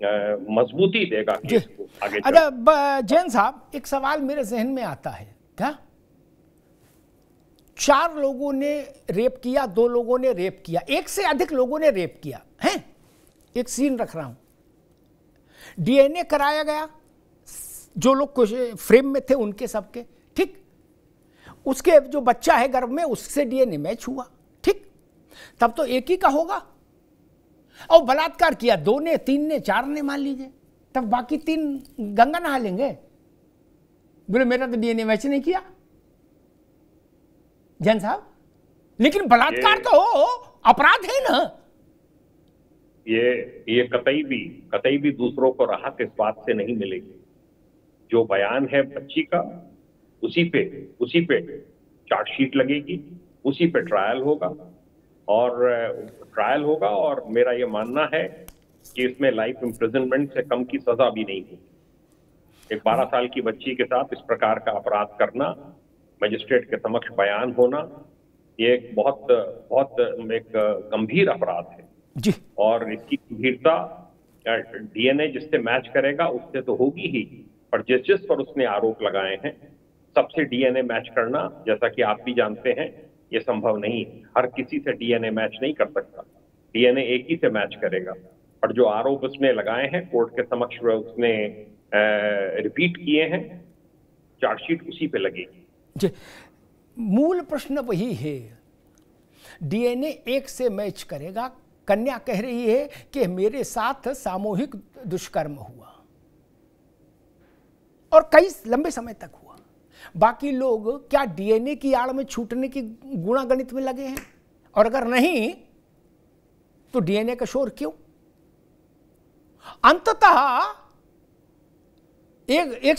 मजबूती देगा आगे अच्छा जैन साहब एक सवाल मेरे जहन में आता है क्या? चार लोगों ने रेप किया दो लोगों ने रेप किया एक से अधिक लोगों ने रेप किया है? एक सीन रख रहा हूँ। डीएनए कराया गया जो लोग कुछ फ्रेम में थे उनके सबके ठीक? उसके जो बच्चा है गर्भ में उससे डीएनए मैच हुआ ठीक? तब तो एक ही का होगा। और बलात्कार किया दो ने तीन ने चार ने मान लीजिए। तब बाकी तीन गंगा नहा लेंगे। बोले मेरा तो डीएनए मैच नहीं किया। जैन साहब लेकिन बलात्कार तो अपराध है ना। ये ये कतई भी कतई भी दूसरों को राहत इस बात से नहीं मिलेगी। जो बयान है बच्ची का उसी पे उसी पे चार्जशीट लगेगी उसी पे ट्रायल होगा। और ट्रायल होगा और मेरा ये मानना है कि इसमें लाइफ इम्प्रिजनमेंट से कम की सजा भी नहीं होगी। एक बारह साल की बच्ची के साथ इस प्रकार का अपराध करना मजिस्ट्रेट के समक्ष बयान होना ये एक बहुत बहुत एक गंभीर अपराध है। जी। और इसकी गंभीरता डीएनए जिससे मैच करेगा उससे तो होगी ही पर जिस जिस पर उसने आरोप लगाए हैं सबसे डीएनए मैच करना जैसा कि आप भी जानते हैं ये संभव नहीं। हर किसी से डीएनए मैच नहीं कर सकता। डीएनए एक ही से मैच करेगा। और जो आरोप उसने लगाए हैं, कोर्ट के समक्ष उसने रिपीट किए हैं चार्जशीट उसी पे लगेगी। मूल प्रश्न वही है। डीएनए एक से मैच करेगा। कन्या कह रही है कि मेरे साथ सामूहिक दुष्कर्म हुआ। और कई लंबे समय तक हुआ। बाकी लोग क्या डीएनए की आड़ में छूटने की गुणा गणित में लगे हैं? और अगर नहीं तो डीएनए का शोर क्यों? अंततः एक एक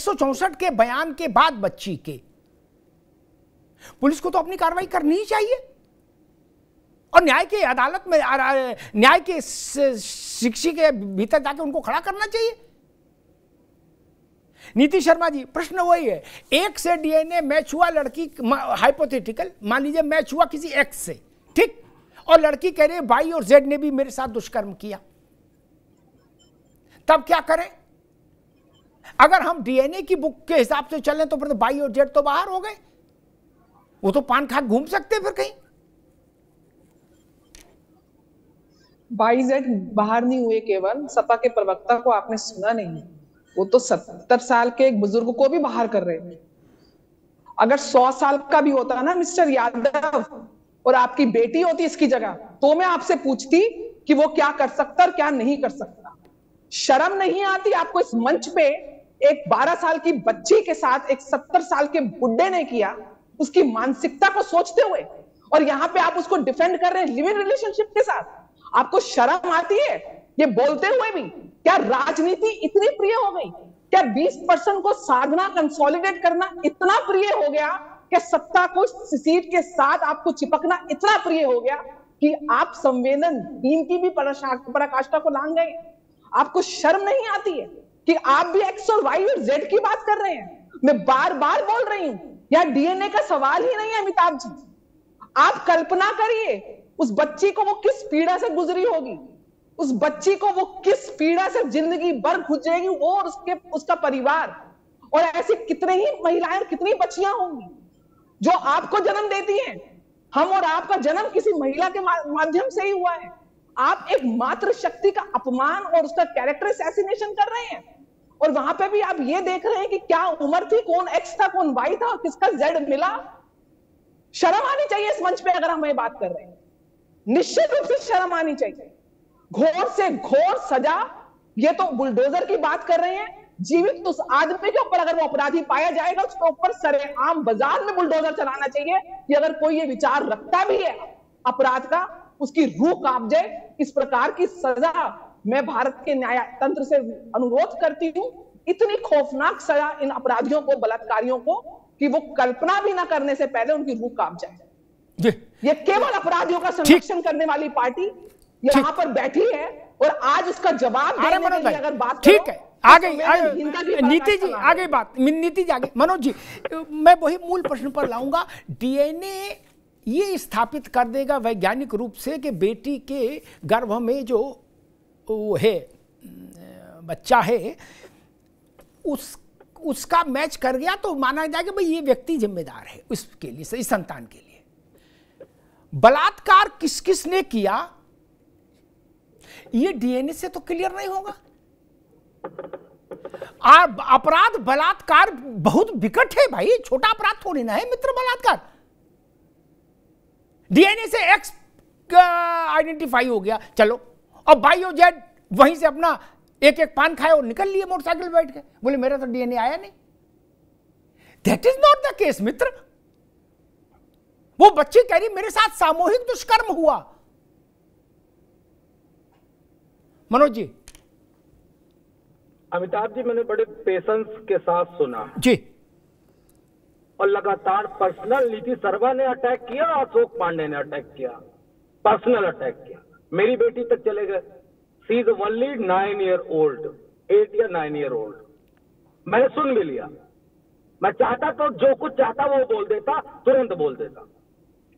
के बयान के बाद बच्ची के पुलिस को तो अपनी कार्रवाई करनी ही चाहिए। और न्याय की अदालत में न्याय के शिक्षी के भीतर जाके उनको खड़ा करना चाहिए। नीति शर्मा जी, प्रश्न वही है। एक से डीएनए मैच हुआ, लड़की हाइपोथेटिकल मान लीजिए मैच हुआ किसी एक्स से, ठीक? और लड़की कह रही है बाई और जेड ने भी मेरे साथ दुष्कर्म किया। तब क्या करें? अगर हम डीएनए की बुक के हिसाब से चलें तो फिर तो बाई और जेड तो बाहर हो गए। वो तो पान खा घूम सकते फिर कहीं। बाई जेड बाहर नहीं हुए केवल, सपा के प्रवक्ता को आपने सुना नहीं। वो तो सत्तर साल के एक बुज़ुर्ग को भी बाहर कर रहे हैं। अगर सौ साल का भी होता ना, मिस्टर यादव, और आपकी बेटी होती इसकी जगह तो मैं आपसे पूछती कि वो क्या कर सकता और क्या नहीं कर सकता। शर्म नहीं आती आपको इस मंच पे एक 12 साल की बच्ची के साथ, एक 70 साल के बुढ़े ने किया उसकी मानसिकता को सोचते हुए? और यहाँ पे आप उसको डिफेंड कर रहे हैं लिविंग रिलेशनशिप के साथ। आपको शर्म आती है? ये बोलते हुए भी क्या राजनीति इतनी प्रिय हो गई? क्या 20 परसेंट को साधना कंसोलिडेट करना इतना प्रिय हो गया कि सत्ता को सीट के साथ आपको चिपकना इतना प्रिय हो गया कि आप संवेदन टीम की भी पराकाष्ठा को लांग गए। आपको शर्म नहीं आती है कि आप भी एक्स और वाई और जेड की बात कर रहे हैं? मैं बार बार बोल रही हूँ, यह डीएनए का सवाल ही नहीं है अमिताभ जी। आप कल्पना करिए, उस बच्ची को वो किस पीड़ा से गुजरी होगी? उस बच्ची को वो किस पीड़ा से ज़िंदगी भर गुजरेगी, वो और उसके, उसका परिवार। और ऐसी कितने ही महिलाएँ कितनी बच्चियाँ होंगी जो आपको जन्म देती हैं। हम और आपका जन्म किसी महिला के माध्यम से ही हुआ है। आप एक मात्र शक्ति का अपमान और उसका कैरेक्टर असैसिनेशन कर रहे हैं। और वहाँ पे भी आप ये देख रहे हैं कि क्या उम्र थी, कौन एक्स था, कौन वाई था, किसका जेड मिला। शर्म आनी चाहिए इस मंच पे अगर हम ये बात कर रहे हैं। निश्चित रूप से शर्म आनी चाहिए। घोर से घोर सजा। ये तो बुलडोजर की बात कर रहे हैं। जीवित उस आदमी के ऊपर अगर वो अपराधी पाया जाएगा उसके ऊपर सरे आम बाज़ार में बुलडोजर चलाना चाहिए। कि अगर कोई ये विचार रखता भी है अपराध का उसकी रूह काँप जाए। इस प्रकार की सजा मैं भारत के न्याय तंत्र से अनुरोध करती हूँ। इतनी खौफनाक सजा इन अपराधियों को बलात्कारियों को कि वो कल्पना भी ना करने से पहले उनकी रूह काँप जाए। ये केवल अपराधियों का संरक्षण करने वाली पार्टी यहाँ पर बैठी है और आज उसका जवाब देने के लिए अगर बात ठीक है आ गई नीति जी आ गई बात नीति जी आ गई मनोज जी मैं वही मूल प्रश्न पर लाऊँगा डीएनए ये स्थापित कर देगा वैज्ञानिक रूप से कि बेटी के गर्भ में जो वो है बच्चा है उस उसका मैच कर गया तो माना जाएगा भाई ये व्यक्ति जिम्मेदार है उसके लिए इस संतान के लिए। बलात्कार किस किस ने किया? ये डीएनए से तो क्लियर नहीं होगा। अपराध बलात्कार बहुत विकट है भाई, छोटा अपराध थोड़ी ना है मित्र बलात्कार। डीएनए से एक्स आइडेंटिफाई हो गया, चलो। बाई और जेड वहीं से अपना एक एक पान खाए और निकल लिए मोटरसाइकिल बैठ के। बोले, मेरा तो डीएनए आया नहीं। That is not the case मित्र। वो बच्ची कह रही, मेरे साथ सामूहिक दुष्कर्म हुआ। मनोज जी। अमिताभ जी मैंने बड़े पेशेंस के साथ सुना। जी। और लगातार पर्सनल नीति शर्मा ने अटैक किया अशोक पांडे ने अटैक किया। पर्सनल अटैक किया। मेरी बेटी तक चले गए। She is only nine year old eight या नाइन ईयर ओल्ड मैंने सुन भी लिया। मैं चाहता तो जो कुछ चाहता वो बोल देता तुरंत बोल देता।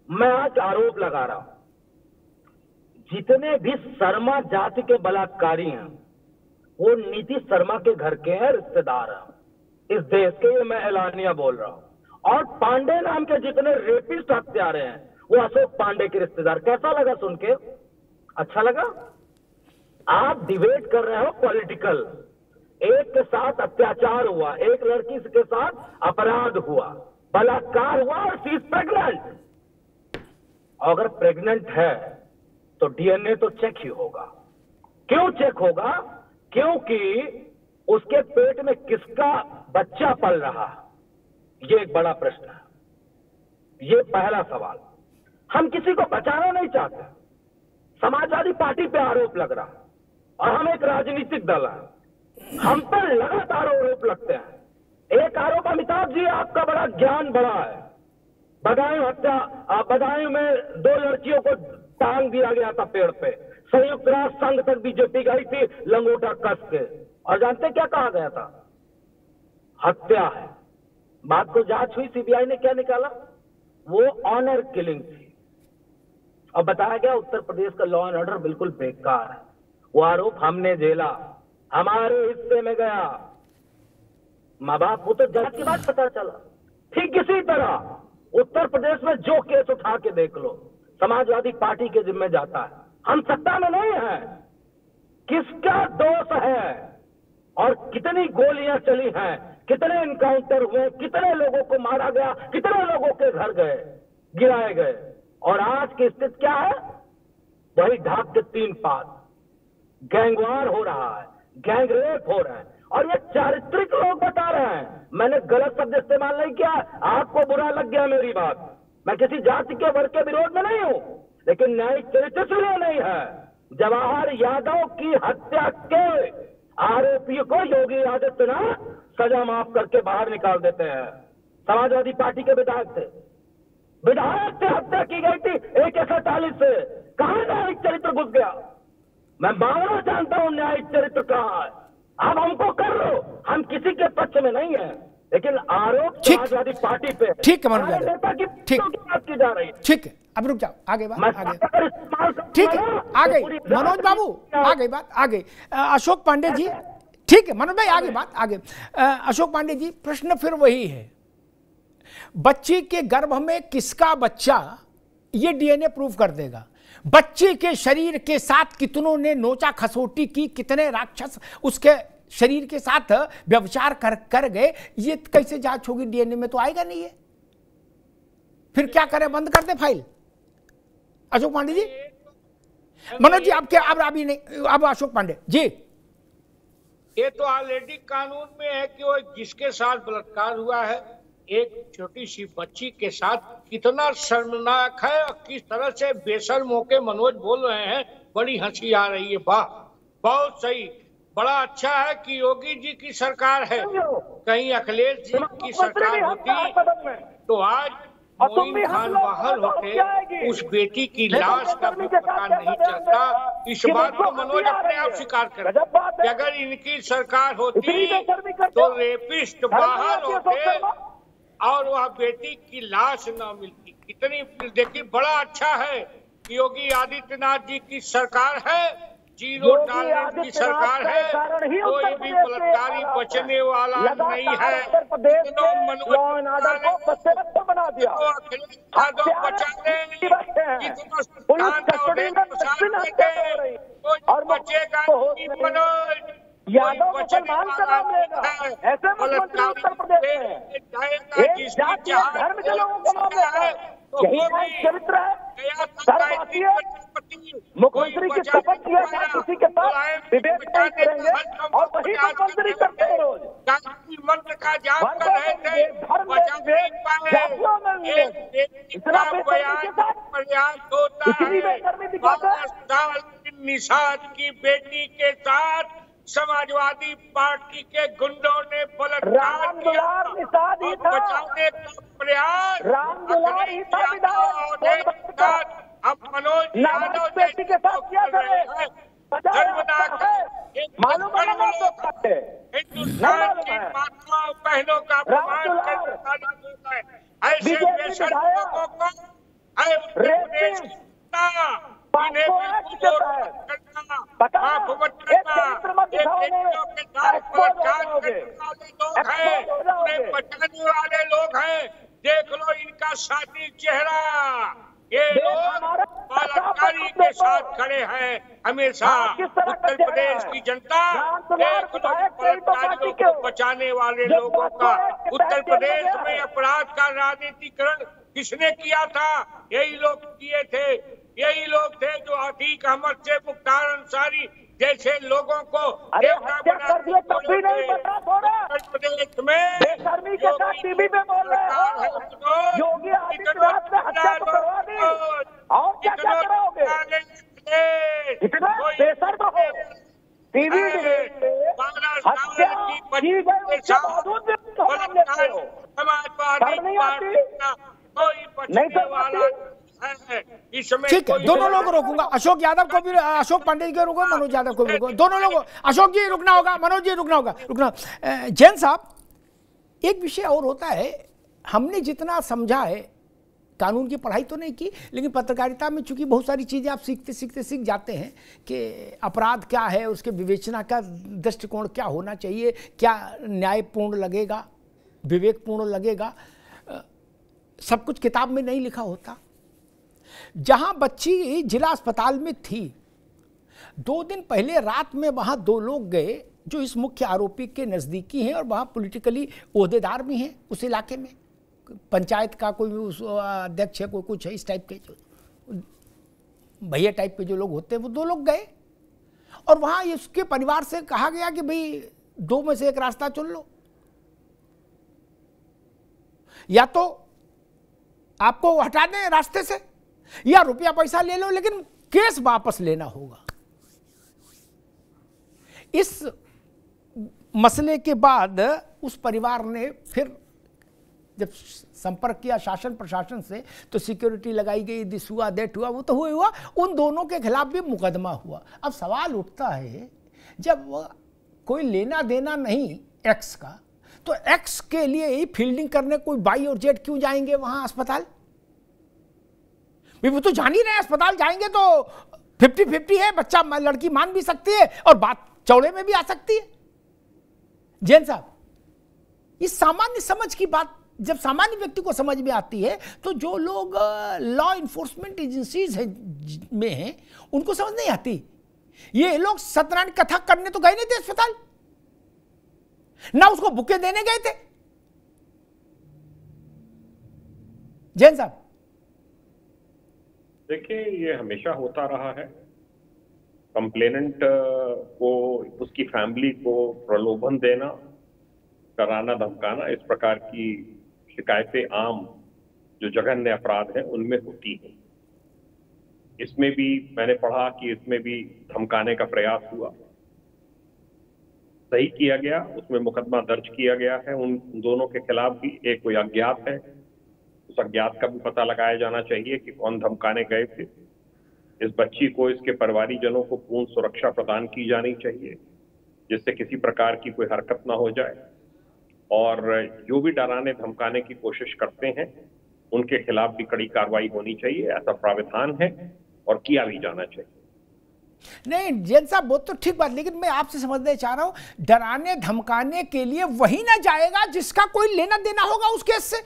मैं आज आरोप लगा रहा हूँ। जितने भी शर्मा जाति के बलात्कारी हैं, वो नीतीश शर्मा के घर के हैं, रिश्तेदार हैं। इस देश के मैं एलानिया बोल रहा हूँ। और पांडे नाम के जितने रेपिस्ट हत्यारे हैं, वो अशोक पांडे के रिश्तेदार। कैसा लगा सुन के? अच्छा लगा? आप डिबेट कर रहे हो पॉलिटिकल एक के साथ अत्याचार हुआ, एक लड़की के साथ अपराध हुआ, बलात्कार हुआ और सी प्रेग्नेंट अगर प्रेग्नेंट है तो डीएनए तो चेक ही होगा। क्यों चेक होगा? क्योंकि उसके पेट में किसका बच्चा पल रहा? ये एक बड़ा प्रश्न है। ये पहला सवाल। हम किसी को बचाना नहीं चाहते। समाजवादी पार्टी पे आरोप लग रहा और हम एक राजनीतिक दल है। हम पर लगातार आरोप लगते हैं। एक आरोप, अमिताभ जी, आपका बड़ा ज्ञान बड़ा है। बदायूं हत्या बदायूं में दो लड़कियों को टांग दिया गया था पेड़ पे। संयुक्त राष्ट्र संघ तक बीजेपी गई थी, लंगोटा कस के। और जानते क्या कहा गया था? हत्या है। बात को जाँच हुई, सीबीआई ने क्या निकाला? वो ऑनर किलिंग थी। और बताया गया, उत्तर प्रदेश का लॉ एंड ऑर्डर बिल्कुल बेकार है। वो आरोप हमने झेला। हमारे हिस्से में गया। माँ बाप को तो जाँच के बाद पता चला। ठीक इसी तरह, उत्तर प्रदेश में जो केस उठा के देख लो। समाजवादी पार्टी के जिम्मे जाता है। हम सत्ता में नहीं है। किसका दोष है? और कितनी गोलियाँ चली हैं? कितने इनकाउंटर हुए? कितने लोगों को मारा गया? कितने लोगों के घर गए? गिराए गए। और आज की स्थिति क्या है? वही ढाक के तीन पास। गैंगवार हो रहा है। गैंग रेप हो रहा है। और ये चारित्रिक लोग बता रहे हैं। मैंने गलत शब्द इस्तेमाल नहीं किया। आपको बुरा लग गया मेरी बात। मैं किसी जाति के वर्ग के विरोध में नहीं हूँ, लेकिन न्यायिक चरित्र से नहीं है। जवाहर यादव की हत्या के आरोपी को योगी आदित्यनाथ सजा माफ़ करके बाहर निकाल देते हैं। समाजवादी पार्टी के विधायक थे। विधायक से हत्या की गई थी एक सौ चालीस से। कहा न्यायिक चरित्र घुस गया? मैं मांगना जानता हूँ न्यायिक चरित्र कहा है। अब हमको कर लो। हम किसी के पक्ष में नहीं है। लेकिन आरोप समाजवादी पार्टी पे ठीक है मनोज की ठीक। बात की जा रही है। ठीक है अब रुक जाओ आगे बात आगे। ठीक है आ गई मनोज बाबू आ गई बात आ गई अशोक पांडे जी ठीक है मनोज भाई आगे बात आगे। अशोक पांडे जी प्रश्न फिर वही है। बच्ची के गर्भ में किसका बच्चा ये डीएनए प्रूफ कर देगा। बच्चे के शरीर के साथ कितनों ने नोचा खसोटी की कितने राक्षस उसके शरीर के साथ व्यवचार कर कर गए, ये कैसे जाँच होगी? डीएनए में तो आएगा नहीं है फिर क्या करें? बंद कर दे फ़ाइल? अशोक पांडे जी? मनोज जी, आपके अब अभी नहीं अब अशोक पांडे। जी। ये तो ऑलरेडी कानून में है कि वो जिसके साथ बलात्कार हुआ है, एक छोटी सी बच्ची के साथ कितना शर्मनाक है और किस तरह से बेसर मौके मनोज बोल रहे हैं, बड़ी हँसी आ रही है। वाह, बहुत सही। बड़ा अच्छा है कि योगी जी की सरकार है। कहीं अखिलेश जी की सरकार होती तो आज मोइन खान बाहर होते उस बेटी की लाश का भी पता नहीं चलता। इस बात को मनोज अपने आप स्वीकार कर कि अगर इनकी सरकार होती तो रेपिस्ट बाहर होते और वह बेटी की लाश न मिलती। कितनी देखिए बड़ा अच्छा है योगी आदित्यनाथ जी की सरकार है। ज़ीरो टॉलरेंस की सरकार है कोई भी बलात्कारी बचने वाला नहीं है। बना दिया। और बचेगा मनोज। यादव मुसलमान का नाम लेगा। ऐसे मुख्यमंत्री उत्तर प्रदेश में एक जाति धर्म के लोगों का नाम लेगा। यही चरित्र है। मुख्यमंत्री की शपथ किया जाए किसी के साथ विवेक नहीं करेंगे और वही मुख्यमंत्री करते हैं रोज। मंत्र का जाप कर रहे थे जातियों में इतना प्रयास होता है। निषाद की बेटी के साथ समाजवादी पार्टी के गुंडों ने बलात्कार किया बचाने का प्रयास। था। विधायक अब मनोज यादव बेटी के साथ क्या करे मालूम हिंदुस्तान की माताओं बहनों का अपमान करने है। ऐसे बेशर्म लोगों को बचाने वाले लोग हैं। देख लो इनका शादी चेहरा। ये लोग बलात्कारी के साथ खड़े हैं। हमेशा उत्तर प्रदेश की जनता बलात्कारियों को बचाने वाले लोगों का। उत्तर प्रदेश में अपराध का राजनीतिकरण किसने किया था? यही लोग किए थे। यही लोग थे जो अतीक अहमद से मुख्तार अंसारी जैसे लोगों को देवता बना तब भी नहीं बता थोड़ा। प्रदेश में के साथ टीवी पे बोल रहे हो। योगी आदित्यनाथ ने हत्या तो करवा दी। और क्या क्या कराओगे इतना बेशर्म हो। टीवी हत्या की गई उसके बावजूद भी सवाल लेते हो। शर्म नहीं नहीं कर ठीक है दोनों लोग रोकूँगा। अशोक यादव को भी अशोक पांडे जी को रोको मनोज यादव को भी रोको। दोनों लोग अशोक जी रुकना होगा मनोज जी रुकना होगा रुकना। जैन साहब एक विषय और होता है हमने जितना समझा है कानून की पढ़ाई तो नहीं की लेकिन पत्रकारिता में चूँकि बहुत सारी चीज़ें आप सीखते सीखते सीख जाते हैं कि अपराध क्या है उसके विवेचना का दृष्टिकोण क्या होना चाहिए क्या न्यायपूर्ण लगेगा विवेकपूर्ण लगेगा। सब कुछ किताब में नहीं लिखा होता। जहाँ बच्ची जिला अस्पताल में थी। दो दिन पहले रात में वहाँ दो लोग गए जो इस मुख्य आरोपी के नज़दीकी हैं और वहाँ पॉलिटिकली अहदेदार भी हैं उस इलाके में। पंचायत का कोई अध्यक्ष है, कोई कुछ है, इस टाइप के जो भैया टाइप के जो लोग होते हैं, वो दो लोग गए। और वहाँ इसके परिवार से कहा गया कि भाई, दो में से एक रास्ता चुन लो। या तो आपको हटा दें रास्ते से। या रुपया पैसा ले लो, लेकिन केस वापस लेना होगा। इस मसले के बाद उस परिवार ने फिर जब संपर्क किया शासन प्रशासन से तो सिक्योरिटी लगाई गई दिस हुआ देट हुआ, वो तो हुआ हुआ, उन दोनों के खिलाफ भी मुकदमा हुआ। अब सवाल उठता है, जब कोई लेना देना नहीं एक्स का तो एक्स के लिए ही फील्डिंग करने कोई बाई और जेट क्यों जाएँगे वहाँ अस्पताल? वो तो जान ही रहे अस्पताल जाएँगे तो फिफ्टी फिफ्टी है, बच्चा लड़की मान भी सकती है और बात चौड़े में भी आ सकती है। जैन साहब इस सामान्य समझ की बात, जब सामान्य व्यक्ति को समझ में आती है तो जो लोग लॉ इन्फोर्समेंट एजेंसीज है में हैं, उनको समझ नहीं आती। ये लोग सत्यनारायण कथा करने तो गए नहीं थे अस्पताल। ना उसको बुके देने गए थे। जैन साहब देखिए, ये हमेशा होता रहा है। कंप्लेनेंट को उसकी फैमिली को प्रलोभन देना, कराना, धमकाना, इस प्रकार की शिकायतें आम जो जघन्य अपराध है, उनमें होती हैं। इसमें भी मैंने पढ़ा कि इसमें भी धमकाने का प्रयास हुआ। सही किया गया, उसमें मुकदमा दर्ज किया गया है, उन दोनों के खिलाफ भी एक कोई अज्ञात है। उस अज्ञात का भी पता लगाया जाना चाहिए कि कौन धमकाने गए थे। इस बच्ची को, इसके परिवारीजनों को पूर्ण सुरक्षा प्रदान की जानी चाहिए, जिससे किसी प्रकार की कोई हरकत ना हो जाए। और जो भी डराने, धमकाने की कोशिश करते हैं, उनके खिलाफ भी कड़ी कार्रवाई होनी चाहिए, ऐसा प्राविधान है और किया भी जाना चाहिए। नहीं, जैन साहब बहुत तो ठीक बात, लेकिन मैं आपसे समझना चाह रहा हूँ, डराने, धमकाने के लिए वही ना जाएगा जिसका कोई लेना देना होगा उस केस से।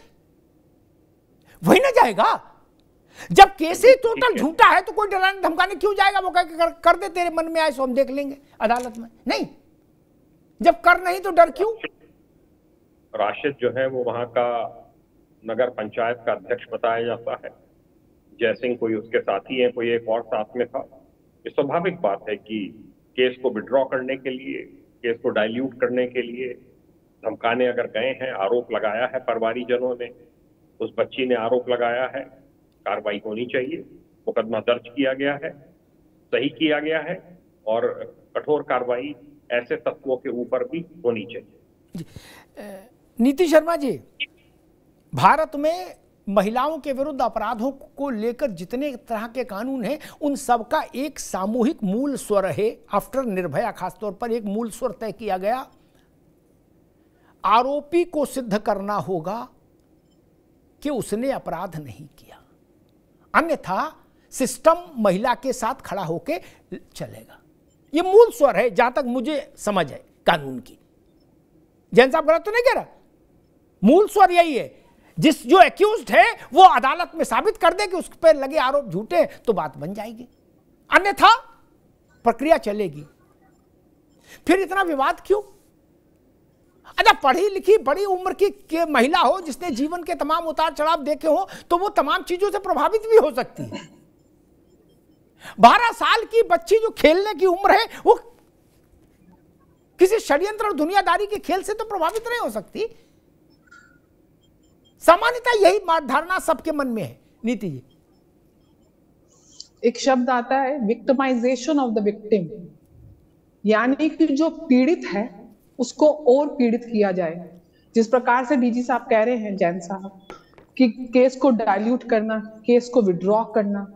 वही ना जाएगा। जब केस ही टोटल झूठा है तो कोई डराने धमकाने क्यों जाएगा? वो कह कर, कर दे तेरे मन में आए सो हम देख लेंगे अदालत में। नहीं। जब कर नहीं तो डर क्यों? राशिद जो है वो वहाँ का नगर पंचायत का अध्यक्ष बताया जाता है। जयसिंह कोई उसके साथी है कोई एक और साथ में था। ये स्वाभाविक बात है कि केस को विड्रॉ करने के लिए केस को डाइल्यूट करने के लिए धमकाने अगर गए हैं आरोप लगाया है परिवारी जनों ने उस बच्ची ने आरोप लगाया है। कार्रवाई होनी चाहिए। मुकदमा दर्ज किया गया है, सही किया गया है और कठोर कार्रवाई ऐसे तत्वों के ऊपर भी होनी चाहिए। नीति शर्मा जी, भारत में महिलाओं के विरुद्ध अपराधों को लेकर जितने तरह के कानून हैं, उन सब का एक सामूहिक मूल स्वर है आफ्टर निर्भया खासतौर पर एक मूल स्वर तय किया गया। आरोपी को सिद्ध करना होगा कि उसने अपराध नहीं किया। अन्यथा सिस्टम महिला के साथ खड़ा होकर चलेगा। ये मूल स्वर है, जहाँ तक मुझे समझ है कानून की। जैन साहब गलत तो नहीं कह रहा? मूल स्वर यही है। जिस जो एक्यूज है, वो अदालत में साबित कर दे कि उस पर लगे आरोप झूठे तो बात बन जाएगी। अन्यथा प्रक्रिया चलेगी। फिर इतना विवाद क्यों? अच्छा पढ़ी लिखी बड़ी उम्र की, के महिला हो, जिसने जीवन के तमाम उतार चढ़ाव देखे हो तो वो तमाम चीज़ों से प्रभावित भी हो सकती है। बारह साल की बच्ची जो खेलने की उम्र है, वो किसी षड्यंत्र और दुनियादारी के खेल से तो प्रभावित नहीं हो सकती। सामान्यतः यही धारणा सबके मन में है, नीति जी एक शब्द आता है विक्टिमाइजेशन ऑफ़ द विक्टिम यानी कि जो पीड़ित है उसको और पीड़ित किया जाए। जिस प्रकार से डीजी साहब कह रहे हैं, जैन साहब, कि केस को डाइल्यूट करना, केस को विड्रॉ करना,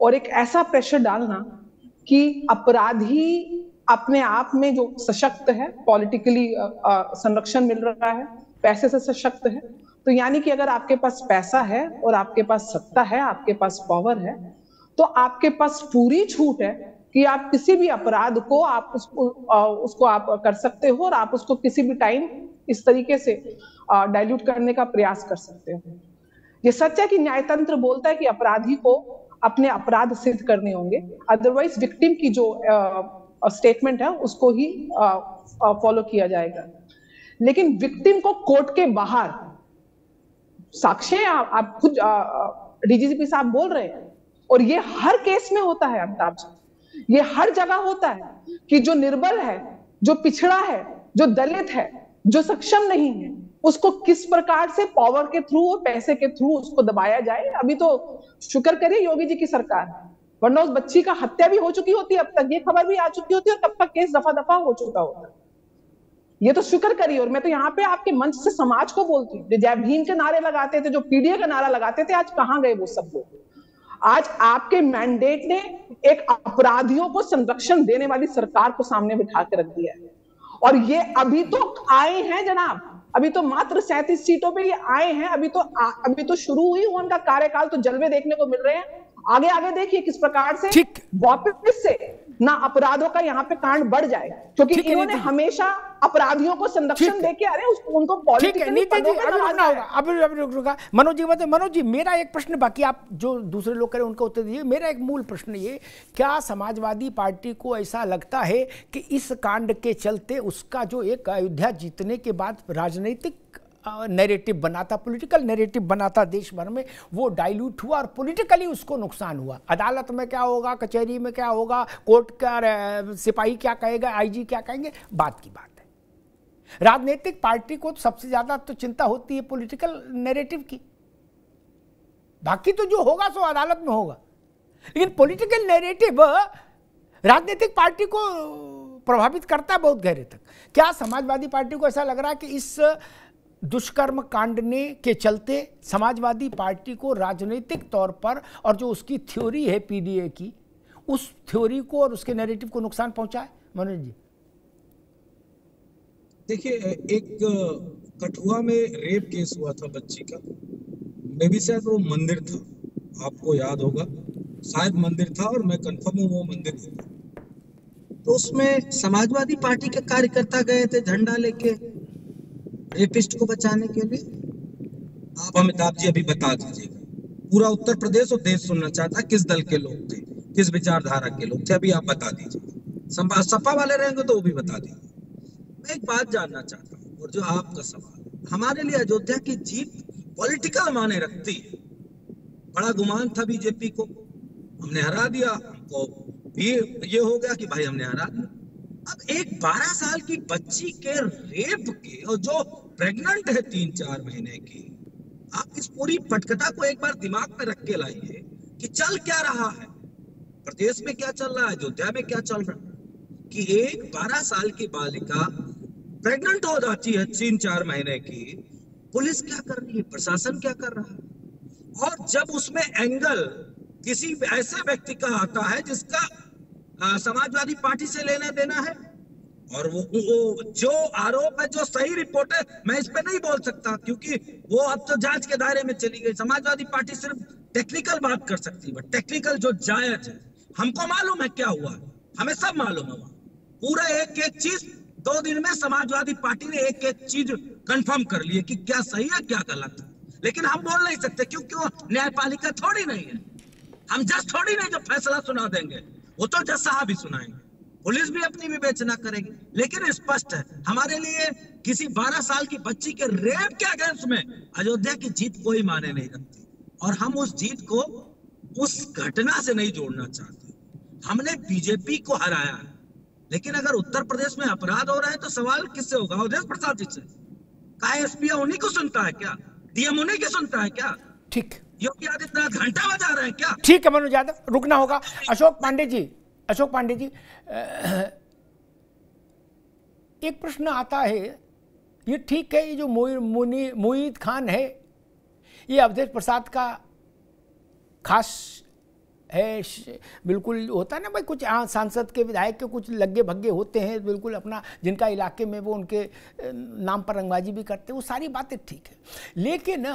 और एक ऐसा प्रेशर डालना कि अपराधी अपने आप में जो सशक्त है पॉलिटिकली संरक्षण मिल रहा है, पैसे से सशक्त है तो यानी कि अगर आपके पास पैसा है और आपके पास सत्ता है, आपके पास पावर है तो आपके पास पूरी छूट है कि आप किसी भी अपराध को आप उसको उसको आप कर सकते हो और आप उसको किसी भी टाइम इस तरीके से डाइल्यूट करने का प्रयास कर सकते हो। ये सच है कि न्यायतंत्र बोलता है कि अपराधी को अपने अपराध सिद्ध करने होंगे। अदरवाइज़ विक्टिम की जो स्टेटमेंट है उसको ही फॉलो किया जाएगा। लेकिन विक्टिम को कोर्ट के बाहर साक्ष्य आप, आप खुद डीजीपी साहब बोल रहे हैं। और ये हर केस में होता है अमिताभ जी। ये हर जगह होता है कि जो निर्बल है, जो पिछड़ा है, जो दलित है, जो सक्षम नहीं है, उसको किस प्रकार से पावर के थ्रू और पैसे के थ्रू उसको दबाया जाए, अभी तो शुक्र करिए योगी जी की सरकार वरना उस बच्ची का हत्या भी हो चुकी होती है, अब तक ये खबर भी आ चुकी होती है और तब तक केस दफ़ा दफ़ा हो चुका होता ये तो शुक्र करिए और मैं तो यहाँ पे आपके मंच से समाज को बोलती हूँ जय भीम के नारे लगाते थे, जो पीडीए का नारा लगाते थे, आज कहाँ गए वो सब लोग? आज आपके मैंडेट ने एक अपराधियों को संरक्षण देने वाली सरकार को सामने बिठा के रख दिया है। और ये अभी तो आए हैं जनाब। अभी तो मात्र सैंतीस सीटों पे ये आए हैं। अभी तो आ, अभी तो शुरू हुई हुआ उनका कार्यकाल तो जलवे देखने को मिल रहे हैं। आगे आगे देखिए किस प्रकार से वापस से ना अपराधों का यहाँ पे कांड बढ़ जाए क्योंकि इन्होंने हमेशा अपराधियों को संरक्षण देके अरे उनको पॉलिटिकली मनोज जी बताए मनोज जी मेरा एक प्रश्न बाकी आप जो दूसरे लोग करें उनका उत्तर दीजिए। मेरा एक मूल प्रश्न ये क्या समाजवादी पार्टी को ऐसा लगता है कि इस कांड के चलते उसका जो एक अयोध्या जीतने के बाद राजनीतिक नैरेटिव बना था पॉलिटिकल नैरेटिव बना था देश भर में, वो डाइल्यूट हुआ और पॉलिटिकली उसको नुकसान हुआ। अदालत में क्या होगा, कचहरी में क्या होगा कोर्ट का सिपाही क्या कहेगा आईजी क्या कहेंगे, बात की बात है। राजनीतिक पार्टी को तो सबसे ज़्यादा तो चिंता होती है पॉलिटिकल नैरेटिव की। बाकी तो जो होगा सो अदालत में होगा। लेकिन पॉलिटिकल नैरेटिव राजनीतिक पार्टी को प्रभावित करता है बहुत गहरे तक। क्या समाजवादी पार्टी को ऐसा लग रहा है कि इस दुष्कर्म कांडने के चलते समाजवादी पार्टी को राजनीतिक तौर पर और जो उसकी थ्योरी है पीडीए की, उस थ्योरी को और उसके नैरेटिव को नुकसान पहुँचा है? मनोज जी। देखिए, एक कठुआ में रेप केस हुआ था बच्ची का। मे भी शायद वो मंदिर था, आपको याद होगा। शायद मंदिर था और मैं कंफर्म हूँ वो मंदिर होगा तो उसमें समाजवादी पार्टी के कार्यकर्ता गए थे झंडा लेके। रेपिस्ट को बचाने के लिए आप अमिताभ जी अभी बता दीजिएगा। पूरा उत्तर प्रदेश और देश सुनना चाहता किस दल के लोग थे, किस विचारधारा के लोग थे, अभी आप बता दीजिए सपा वाले रहेंगे तो वो भी बता दीजिए। मैं एक बात जानना चाहता हूँ, और जो आपका सवाल हमारे लिए अयोध्या की जीत पॉलिटिकल माने रखती है। बड़ा गुमान था बीजेपी को। हमने हरा दिया, हमको ये हो गया कि भाई हमने हरा दिया। अब एक 12 साल की बच्ची के रेप के और जो प्रेग्नेंट है तीन चार महीने की, आप इस पूरी पटकथा को एक बार दिमाग में रख के लाइए कि चल क्या रहा है। प्रदेश में क्या चल रहा है, अयोध्या में क्या चल रहा है? कि एक 12 साल की बालिका प्रेग्नेंट हो जाती है तीन चार महीने की, पुलिस क्या कर रही है, प्रशासन क्या कर रहा है? और जब उसमें एंगल किसी ऐसे व्यक्ति का आता है जिसका समाजवादी पार्टी से लेना देना है। और वो, वो जो आरोप है जो सही रिपोर्ट है मैं इस पे नहीं बोल सकता क्योंकि वो अब तो जाँच के दायरे में चली गई। समाजवादी पार्टी सिर्फ़ टेक्निकल बात कर सकती है टेक्निकल जो जायज़ है हमको मालूम है क्या हुआ? हमें सब मालूम है पूरा एक एक चीज़ दो दिन में समाजवादी पार्टी ने एक एक चीज़ कंफर्म कर ली है कि क्या सही है क्या गलत है। लेकिन हम बोल नहीं सकते क्योंकि वो न्यायपालिका थोड़ी नहीं है। हम जस्ट थोड़ी नहीं जो फैसला सुना देंगे। वो तो जज साहब ही सुनाएँगे। पुलिस भी अपनी विवेचना करेगी। लेकिन स्पष्ट है, हमारे लिए किसी 12 साल की बच्ची के रेप के अगेंस्ट में अयोध्या की जीत कोई माने नहीं रखती। और हम उस जीत को उस घटना से नहीं जोड़ना चाहते। हमने बीजेपी को हराया है। लेकिन अगर उत्तर प्रदेश में अपराध हो रहा है तो सवाल किससे होगा? अवधेश प्रसाद जी से। का एसपी उन्हीं को सुनता है क्या? डीएम उन्हीं की सुनता है क्या? ठीक। योगी आदित्यनाथ घंटा बजा रहे हैं क्या? ठीक है मनोज यादव, रुकना होगा। अशोक पांडे जी, अशोक पांडे जी एक प्रश्न आता है, ये ठीक है, ये जो मोईद खान है, ये अवधेश प्रसाद का खास है, बिल्कुल होता है ना भाई, कुछ यहाँ सांसद के, विधायक के कुछ लग्गे भग्गे होते हैं, बिल्कुल अपना, जिनका इलाके में वो उनके नाम पर रंगबाजी भी करते हैं, वो सारी बातें ठीक है। लेकिन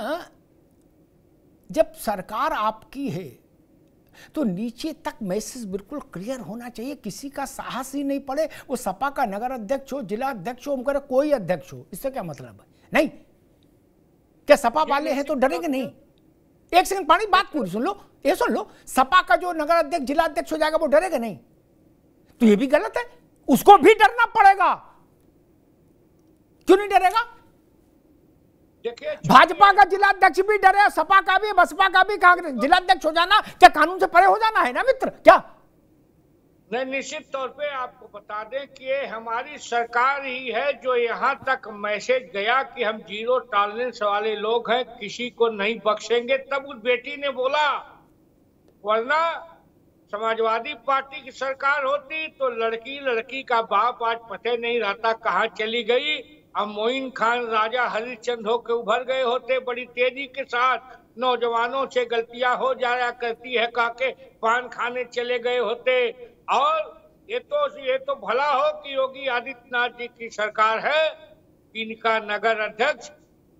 जब सरकार आपकी है तो नीचे तक मैसेज बिल्कुल क्लियर होना चाहिए। किसी का साहस ही नहीं पड़े, वो सपा का नगर अध्यक्ष हो, जिला अध्यक्ष हो उनका कोई अध्यक्ष हो, इससे क्या मतलब है? नहीं। क्या सपा वाले हैं तो डरेंगे नहीं। एक सेकंड, पानी, बात पूरी सुन लो, ये सुन लो, सपा का जो नगर अध्यक्ष, जिला अध्यक्ष हो जाएगा, वो डरेगा नहीं। तो ये भी गलत है, उसको भी डरना पड़ेगा। क्यों नहीं डरेगा? भाजपा का जिला अध्यक्ष भी डरे सपा का भी बसपा का भी कांग्रेस जिला अध्यक्ष हो जाना क्या कानून से परे हो जाना है ना मित्र? क्या? नहीं निश्चित तौर पे आपको बता दें कि ये हमारी सरकार ही है जो यहाँ तक मैसेज गया कि हम ज़ीरो टॉलरेंस वाले लोग हैं किसी को नहीं बख्शेंगे तब उस बेटी ने बोला वरना समाजवादी पार्टी की सरकार होती तो लड़की लड़की का बाप आज पते नहीं रहता कहाँ चली गई अब मोइन खान राजा हरिश्चंद होकर उभर गए होते, बड़ी तेज़ी के साथ नौजवानों से गलतियाँ हो जाया करती है काके पान खाने चले गए होते। और ये तो ये तो भला हो कि योगी आदित्यनाथ जी की सरकार है इनका नगर अध्यक्ष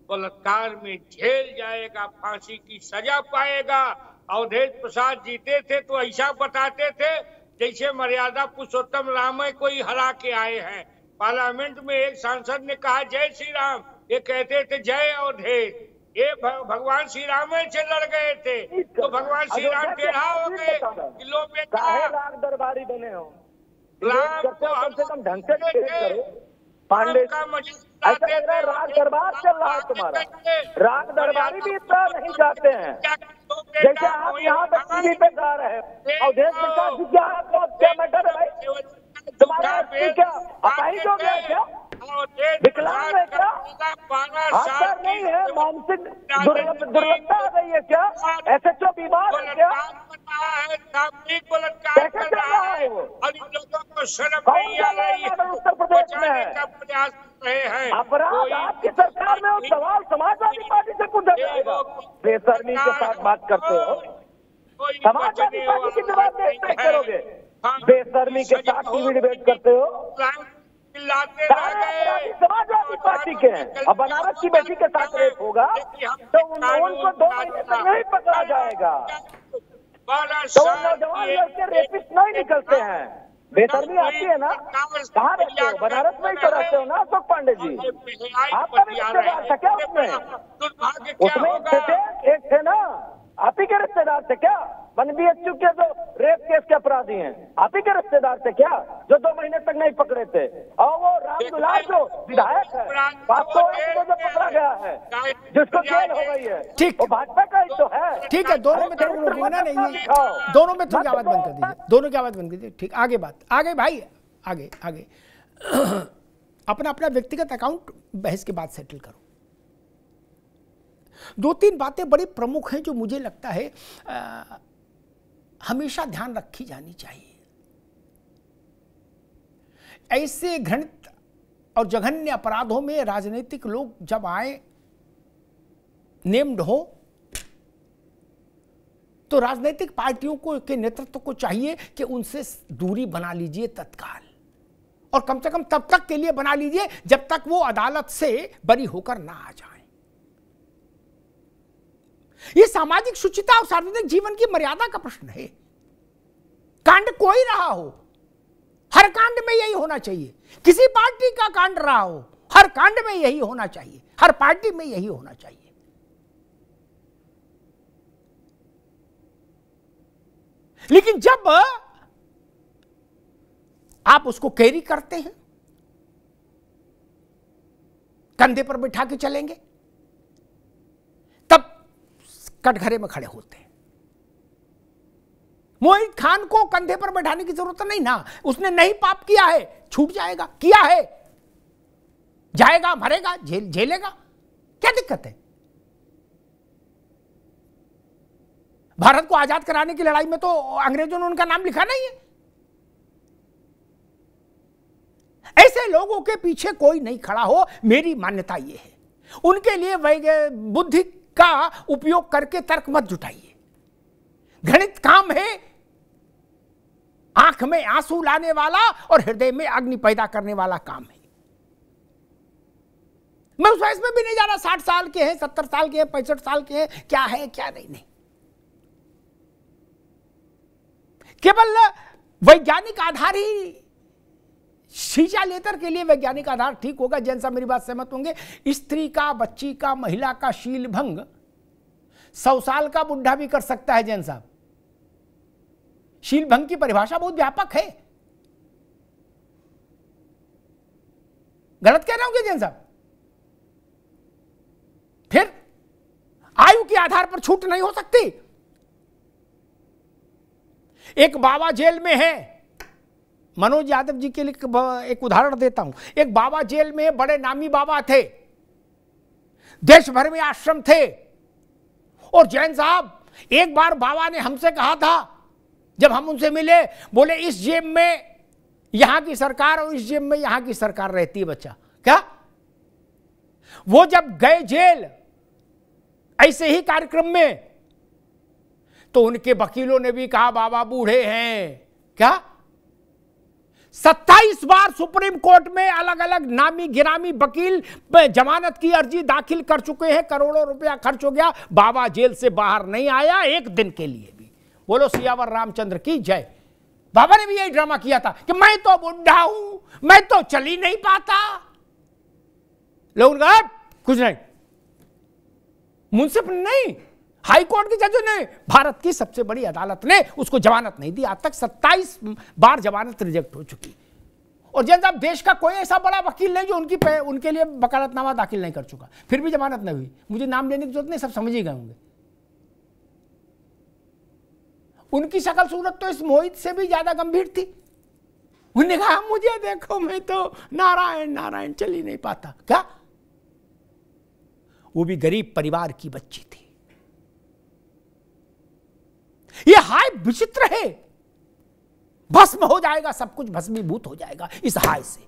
बलात्कार में झेल जाएगा, फांसी की सजा पाएगा। अवधेश प्रसाद जीते थे तो ऐसा बताते थे, जैसे मर्यादा पुरुषोत्तम राम कोई हरा के आए हैं। पार्लियामेंट में एक सांसद ने कहा जय श्री राम ये कहते थे जय अवधेश ये भगवान श्री राम से लड़ गए थे। तो भगवान श्री राम टेढ़ा हो गए किलो में दरबारी बने हो राम को कम से कम ढंग से पांडे का राग दरबार चल रहा है तुम्हारा। राग दरबारी भी इतना नहीं जाते हैं। जैसे आप यहाँ पे टीवी पे गा रहे हैं अवधेश प्रसाद जी क्या क्या मैटर है भाई? तुम्हारा क्या? अपाहिज हो गया क्या? विकलांग है क्या? हाथ नहीं है मानसिक दुर्लभता आ गई है क्या? एस एच ओ बीमार है क्या? कैसे चल रहा है वो? कौन रहा है उत्तर प्रदेश में? है। अपराध आपकी सरकार में और सवाल समाजवादी पार्टी से पूछा जाएगा। बेसरमी के साथ बात करते हो। समाजवादी पार्टी की जवाब करोगे। बेसरमी के साथ टीवी डिबेट करते हो। समाजवादी पार्टी के हैं। अब बनारस की बेटी के साथ रेप होगा तो उनको दो महीने तक नहीं पकड़ा जाएगा। तो नौजवान लड़के रेपिस्ट नहीं निकलते हैं। बेसरमी आती है ना? कहाँ रहते हो बनारस में ही तो रहते हो ना अशोक पांडे जी? आपका भी रिश्तेदार था क्या उसमें? उसमें एक थे एक थे ना? आप ही के रिश्तेदार थे क्या? वन बी एच के जो रेप केस के अपराधी हैं। आप ही के रिश्तेदार थे क्या जो दो महीने तक नहीं पकड़े थे? और वो राम दुलार जो विधायक है आपको जो पकड़ा गया है जिसको जेल हो गई है। ठीक। वो भाजपा का ही तो है। ठीक है दोनों में थोड़ा ना नहीं दोनों में थोड़ी आवाज़ बंद कर दीजिए। दोनों की आवाज़ बंद कर दीजिए ठीक आगे बात आगे भाई आगे आगे। अपना अपना व्यक्तिगत अकाउंट बहस के बाद सेटल करो। दो तीन बातें बड़ी प्रमुख हैं जो मुझे लगता है आ, हमेशा ध्यान रखी जानी चाहिए। ऐसे घृणित और जघन्य अपराधों में राजनीतिक लोग जब आए, नेम्ड हो तो राजनीतिक पार्टियों को, के नेतृत्व को चाहिए कि उनसे दूरी बना लीजिए तत्काल। और कम से कम तब तक के लिए बना लीजिए जब तक वो अदालत से बरी होकर ना आ जाए। यह सामाजिक शुचिता और सार्वजनिक जीवन की मर्यादा का प्रश्न है। कांड कोई रहा हो, हर कांड में यही होना चाहिए। किसी पार्टी का कांड रहा हो, हर कांड में यही होना चाहिए। हर पार्टी में यही होना चाहिए। लेकिन जब आप उसको कैरी करते हैं, कंधे पर बिठा के चलेंगे कटघरे में खड़े होते हैं। मोहित खान को कंधे पर बैठाने की ज़रूरत नहीं ना। उसने नहीं पाप किया है, छूट जाएगा। किया है। जाएगा, मरेगा, झेल, झेलेगा। क्या दिक्कत है? भारत को आज़ाद कराने की लड़ाई में तो अंग्रेज़ों ने उनका नाम लिखा नहीं है। ऐसे लोगों के पीछे कोई नहीं खड़ा हो। मेरी मान्यता यह है। उनके लिए बुद्धि का उपयोग करके तर्क मत जुटाइए। गणित काम है आँख में आँसू लाने वाला और हृदय में अग्नि पैदा करने वाला काम है। मैं उस में भी नहीं जा रहा, साठ साल के हैं, सत्तर साल के हैं, पैंसठ साल के हैं, क्या है, क्या नहीं नहीं। केवल वैज्ञानिक आधार ही शीशा लेतर के लिए वैज्ञानिक आधार ठीक होगा। जैन साहब मेरी बात सहमत होंगे। स्त्री का, बच्ची का, महिला का शील भंग सौ साल का बुढ़ा भी कर सकता है जैन साहब। शील भंग की परिभाषा बहुत व्यापक है। गलत कह रहा हूँ क्या जैन साहब? फिर आयु के आधार पर छूट नहीं हो सकती। एक बाबा जेल में है। मनोज यादव जी के लिए एक उदाहरण देता हूँ। एक बाबा जेल में बड़े नामी बाबा थे। देश भर में आश्रम थे। और जैन साहब, एक बार बाबा ने हमसे कहा था, जब हम उनसे मिले, बोले, इस जेब में यहाँ की सरकार और इस जेब में यहाँ की सरकार रहती है बच्चा। क्या? वो जब गए जेल, ऐसे ही कार्यक्रम में तो उनके वकीलों ने भी कहा, बाबा बूढ़े हैं। क्या? सत्ताईस बार सुप्रीम कोर्ट में अलग अलग नामी गिरामी वकील जमानत की अर्जी दाखिल कर चुके हैं। करोड़ों रुपया खर्च हो गया। बाबा जेल से बाहर नहीं आया एक दिन के लिए भी। बोलो, सियावर रामचंद्र की जय। बाबा ने भी यही ड्रामा किया था कि मैं तो बुढ़ा हूँ, मैं तो चल ही नहीं पाता। लोग कुछ नहीं। मुंसिफ नहीं हाई कोर्ट के जजों ने, भारत की सबसे बड़ी अदालत ने उसको जमानत नहीं दी। आज तक 27 बार जमानत रिजेक्ट हो चुकी। और जन साहब देश का कोई ऐसा बड़ा वकील नहीं जो उनकी उनके लिए वकालतनामा दाखिल नहीं कर चुका। फिर भी जमानत नहीं हुई। मुझे नाम लेने की ज़रूरत नहीं, सब समझ ही गए होंगे। उनकी शकल सूरत तो इस मोहित से भी ज़्यादा गंभीर थी। उन्होंने कहा, मुझे देखो, मैं तो नारायण नारायण चल ही नहीं पाता। क्या? वो भी गरीब परिवार की बच्ची थी। ये हाय विचित्र है। भस्म हो जाएगा, सब कुछ भस्मीभूत हो जाएगा इस हाय से।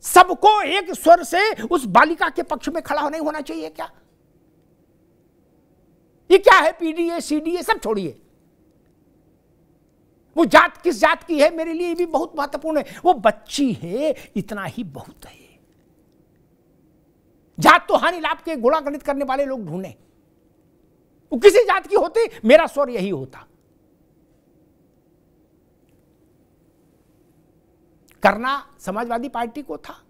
सबको एक स्वर से उस बालिका के पक्ष में खड़ा नहीं होना चाहिए क्या? ये क्या है, पीडीए, सीडीए, सब छोड़िए। वो जात किस जात की है, मेरे लिए भी बहुत महत्वपूर्ण है। वो बच्ची है, इतना ही बहुत है। जात तो हानि लाभ के गुणा गणित करने वाले लोग ढूंढे। वो किसी जात की होती, मेरा स्वर यही होता। करना समाजवादी पार्टी को था।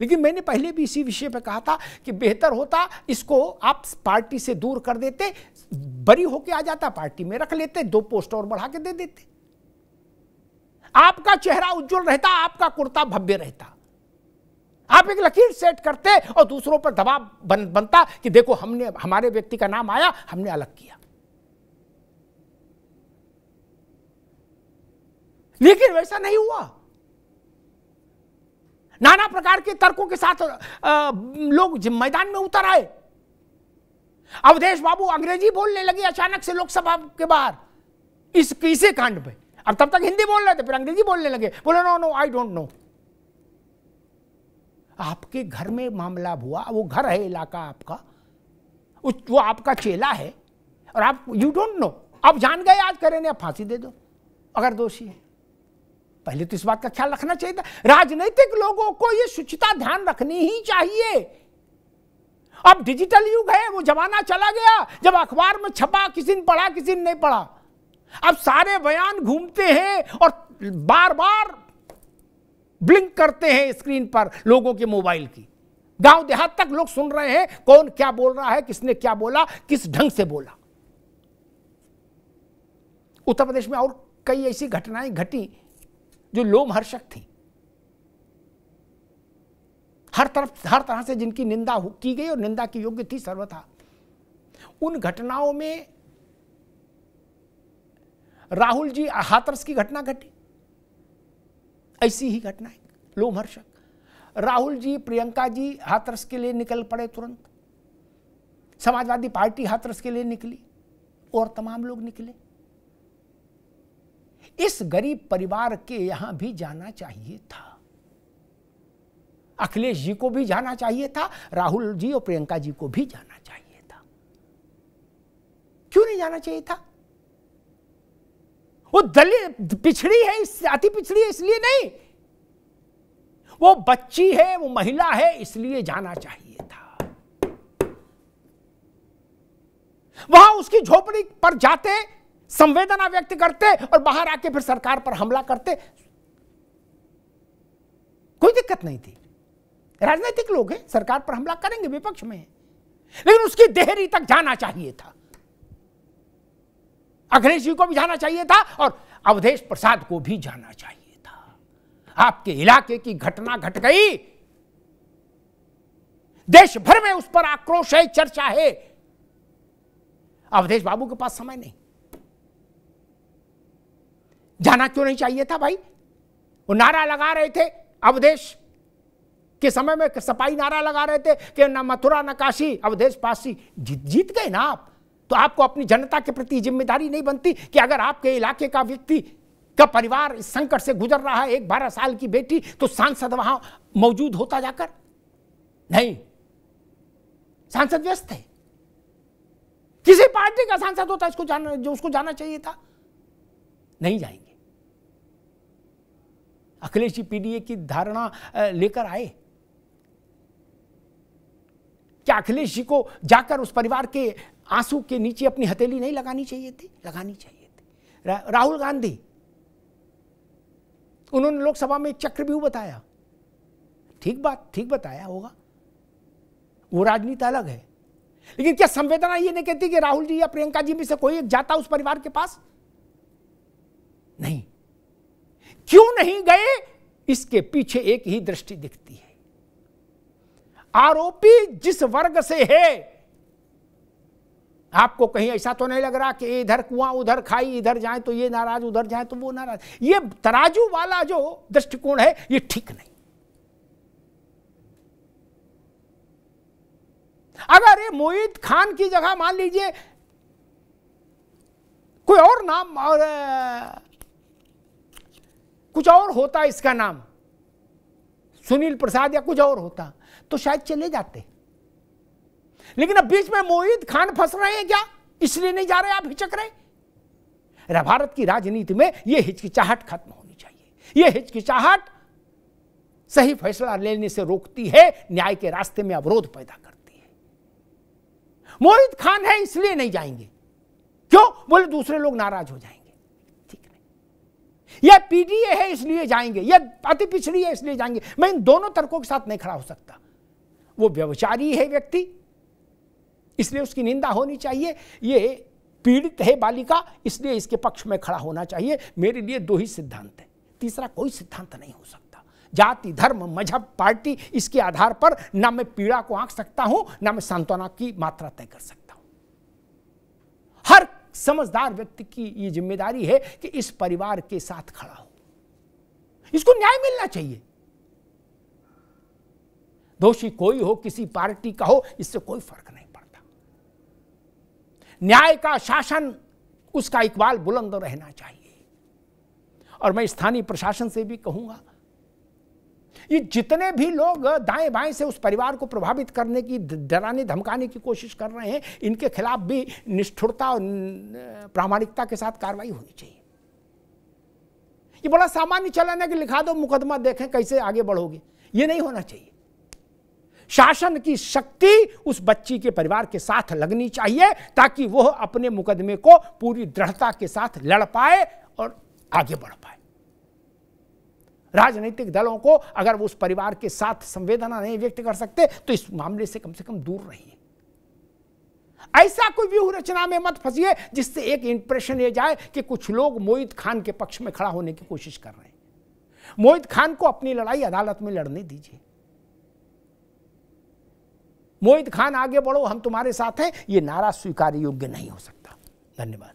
लेकिन मैंने पहले भी इसी विषय पर कहा था कि बेहतर होता, इसको आप पार्टी से दूर कर देते, बरी होके आ जाता, पार्टी में रख लेते, दो पोस्ट और बढ़ा के दे देते। आपका चेहरा उज्जवल रहता, आपका कुर्ता भव्य रहता। आप एक लकीर सेट करते और दूसरों पर दबाव बन, बनता कि देखो हमने हमारे व्यक्ति का नाम आया हमने अलग किया। लेकिन वैसा नहीं हुआ। नाना प्रकार के तर्कों के साथ आ, लोग मैदान में उतर आए। अवधेश बाबू अंग्रेज़ी बोलने लगे अचानक से लोकसभा के बाहर इस इसे कांड पे। अब तब तक हिंदी बोल रहे थे फिर अंग्रेज़ी बोलने लगे। बोले no no I don't know आपके घर में मामला हुआ, वो घर है, इलाका आपका वो आपका चेला है, और आप यू डोंट नो आप जान गए, आज करें आप फांसी दे दो। अगर दोषी है। पहले तो इस बात का ख्याल रखना चाहिए था। राजनीतिक लोगों को ये शुचिता ध्यान रखनी ही चाहिए। अब डिजिटल युग है, वो जमाना चला गया, जब अखबार में छपा, किसी ने पढ़ा, किसी ने नहीं पढ़ा। अब सारे बयान घूमते हैं, और बार बार ब्लिंक करते हैं स्क्रीन पर लोगों के मोबाइल की। गाँव देहात तक लोग सुन रहे हैं, कौन क्या बोल रहा है, किसने क्या बोला, किस ढंग से बोला। उत्तर प्रदेश में और कई ऐसी घटनाएँ घटी जो लोमहर्षक थी। हर तरफ़, हर तरह से जिनकी निंदा की गई और निंदा की योग्य थी सर्वथा। उन घटनाओं में राहुल जी हाथरस की घटना घटी। ऐसी ही घटनाएँ लोमहर्षक। राहुल जी, प्रियंका जी हाथरस के लिए निकल पड़े तुरंत। समाजवादी पार्टी हाथरस के लिए निकली और तमाम लोग निकले। इस गरीब परिवार के यहाँ भी जाना चाहिए था। अखिलेश जी को भी जाना चाहिए था, राहुल जी और प्रियंका जी को भी जाना चाहिए था। क्यों नहीं जाना चाहिए था? वो दलित पिछड़ी है अति पिछड़ी है इसलिए नहीं। वो बच्ची है, वो महिला है, इसलिए जाना चाहिए था। वहाँ उसकी झोपड़ी पर जाते, संवेदना व्यक्त करते और बाहर आके फिर सरकार पर हमला करते। कोई दिक्कत नहीं थी। राजनीतिक लोग हैं, सरकार पर हमला करेंगे, विपक्ष में लेकिन उसकी देहरी तक जाना चाहिए था। अखिलेश जी को भी जाना चाहिए था और अवधेश प्रसाद को भी जाना चाहिए था। आपके इलाके की घटना घट गई। देश भर में उस पर आक्रोश है, चर्चा है। अवधेश बाबू के पास समय नहीं। जाना क्यों नहीं चाहिए था भाई? वो नारा लगा रहे थे अवधेश के समय में सपाई नारा लगा रहे थे कि न मथुरा, न काशी, अवधेश पासी जीत जीत गए ना आप। तो आपको अपनी जनता के प्रति ज़िम्मेदारी नहीं बनती कि अगर आपके इलाके का व्यक्ति, का परिवार इस संकट से गुजर रहा है, एक बारह साल की बेटी तो सांसद वहाँ मौजूद होता जाकर? नहीं। सांसद व्यस्त है। किसी पार्टी का सांसद होता इसको जाना, जो उसको जाना चाहिए था। नहीं जाएँगे। अखिलेश जी पीडीए की धारणा लेकर आए। क्या अखिलेश जी को जाकर उस परिवार के आँसू के नीचे अपनी हथेली नहीं लगानी चाहिए थी लगानी चाहिए थी। रा, राहुल गांधी उन्होंने लोकसभा में एक चक्रव्यूह बताया। ठीक बात ठीक बताया होगा। वो राजनीति अलग है। लेकिन क्या संवेदना ये नहीं कहती कि राहुल जी या प्रियंका जी में से कोई एक जाता उस परिवार के पास? नहीं। क्यों नहीं गए? इसके पीछे एक ही दृष्टि दिखती है। आरोपी जिस वर्ग से है आपको कहीं ऐसा तो नहीं लग रहा कि इधर कुआँ उधर खाई, इधर जाए तो ये नाराज़, उधर जाए तो वो नाराज़। ये तराजू वाला जो दृष्टिकोण है, ये ठीक नहीं। अगर ये मोहित खान की जगह मान लीजिए, कोई और नाम और कुछ और होता इसका नाम, सुनील प्रसाद या कुछ और होता तो शायद चले जाते। लेकिन अब बीच में मोहित खान फंस रहे हैं क्या? इसलिए नहीं जा रहे आप हिचक रहे? भारत की राजनीति में यह हिचकिचाहट खत्म होनी चाहिए। यह हिचकिचाहट सही फैसला लेने से रोकती है, न्याय के रास्ते में अवरोध पैदा करती है। मोहित खान है, इसलिए नहीं जाएँगे। क्यों? बोले दूसरे लोग नाराज़ हो जाएँगे। ठीक नहीं यह पीडीए है, इसलिए जाएँगे। यह अति पिछड़ी है, इसलिए जाएँगे। मैं इन दोनों तर्कों के साथ नहीं खड़ा हो सकता। वो व्यवचारी है व्यक्ति। इसलिए उसकी निंदा होनी चाहिए। ये पीड़ित है बालिका, इसलिए इसके पक्ष में खड़ा होना चाहिए। मेरे लिए दो ही सिद्धांत है। तीसरा, कोई सिद्धांत नहीं हो सकता। जाति, धर्म, मज़हब, पार्टी, इसके आधार पर ना मैं पीड़ा को आंक सकता हूँ, ना मैं सांत्वना की मात्रा तय कर सकता हूँ। हर समझदार व्यक्ति की ये ज़िम्मेदारी है कि इस परिवार के साथ खड़ा हो। इसको न्याय मिलना चाहिए। दोषी कोई हो, किसी पार्टी का हो, इससे कोई फ़र्क नहीं। न्याय का शासन, उसका इकबाल बुलंद रहना चाहिए। और मैं स्थानीय प्रशासन से भी कहूँगा, ये जितने भी लोग दाएँ बाएँ से उस परिवार को प्रभावित करने की डराने, धमकाने की कोशिश कर रहे हैं, इनके खिलाफ भी निष्ठुरता और प्रामाणिकता के साथ कार्रवाई होनी चाहिए। ये बड़ा सामान्य चलन है कि लिखा दो, मुकदमा देखें, कैसे आगे बढ़ोगे। ये नहीं होना चाहिए। शासन की शक्ति उस बच्ची के परिवार के साथ लगनी चाहिए ताकि वह अपने मुकदमे को पूरी दृढ़ता के साथ लड़ पाए और आगे बढ़ पाए। राजनीतिक दलों को अगर वो उस परिवार के साथ संवेदना नहीं व्यक्त कर सकते तो इस मामले से कम से कम दूर रहिए। ऐसा कोई व्यूह रचना में मत फंसिए जिससे एक इंप्रेशन ये जाए कि कुछ लोग मोहित खान के पक्ष में खड़ा होने की कोशिश कर रहे हैं। मोहित खान को अपनी लड़ाई अदालत में लड़ने दीजिए। मोहित खान आगे बढ़ो, हम तुम्हारे साथ हैं। ये नारा स्वीकार योग्य नहीं हो सकता। धन्यवाद।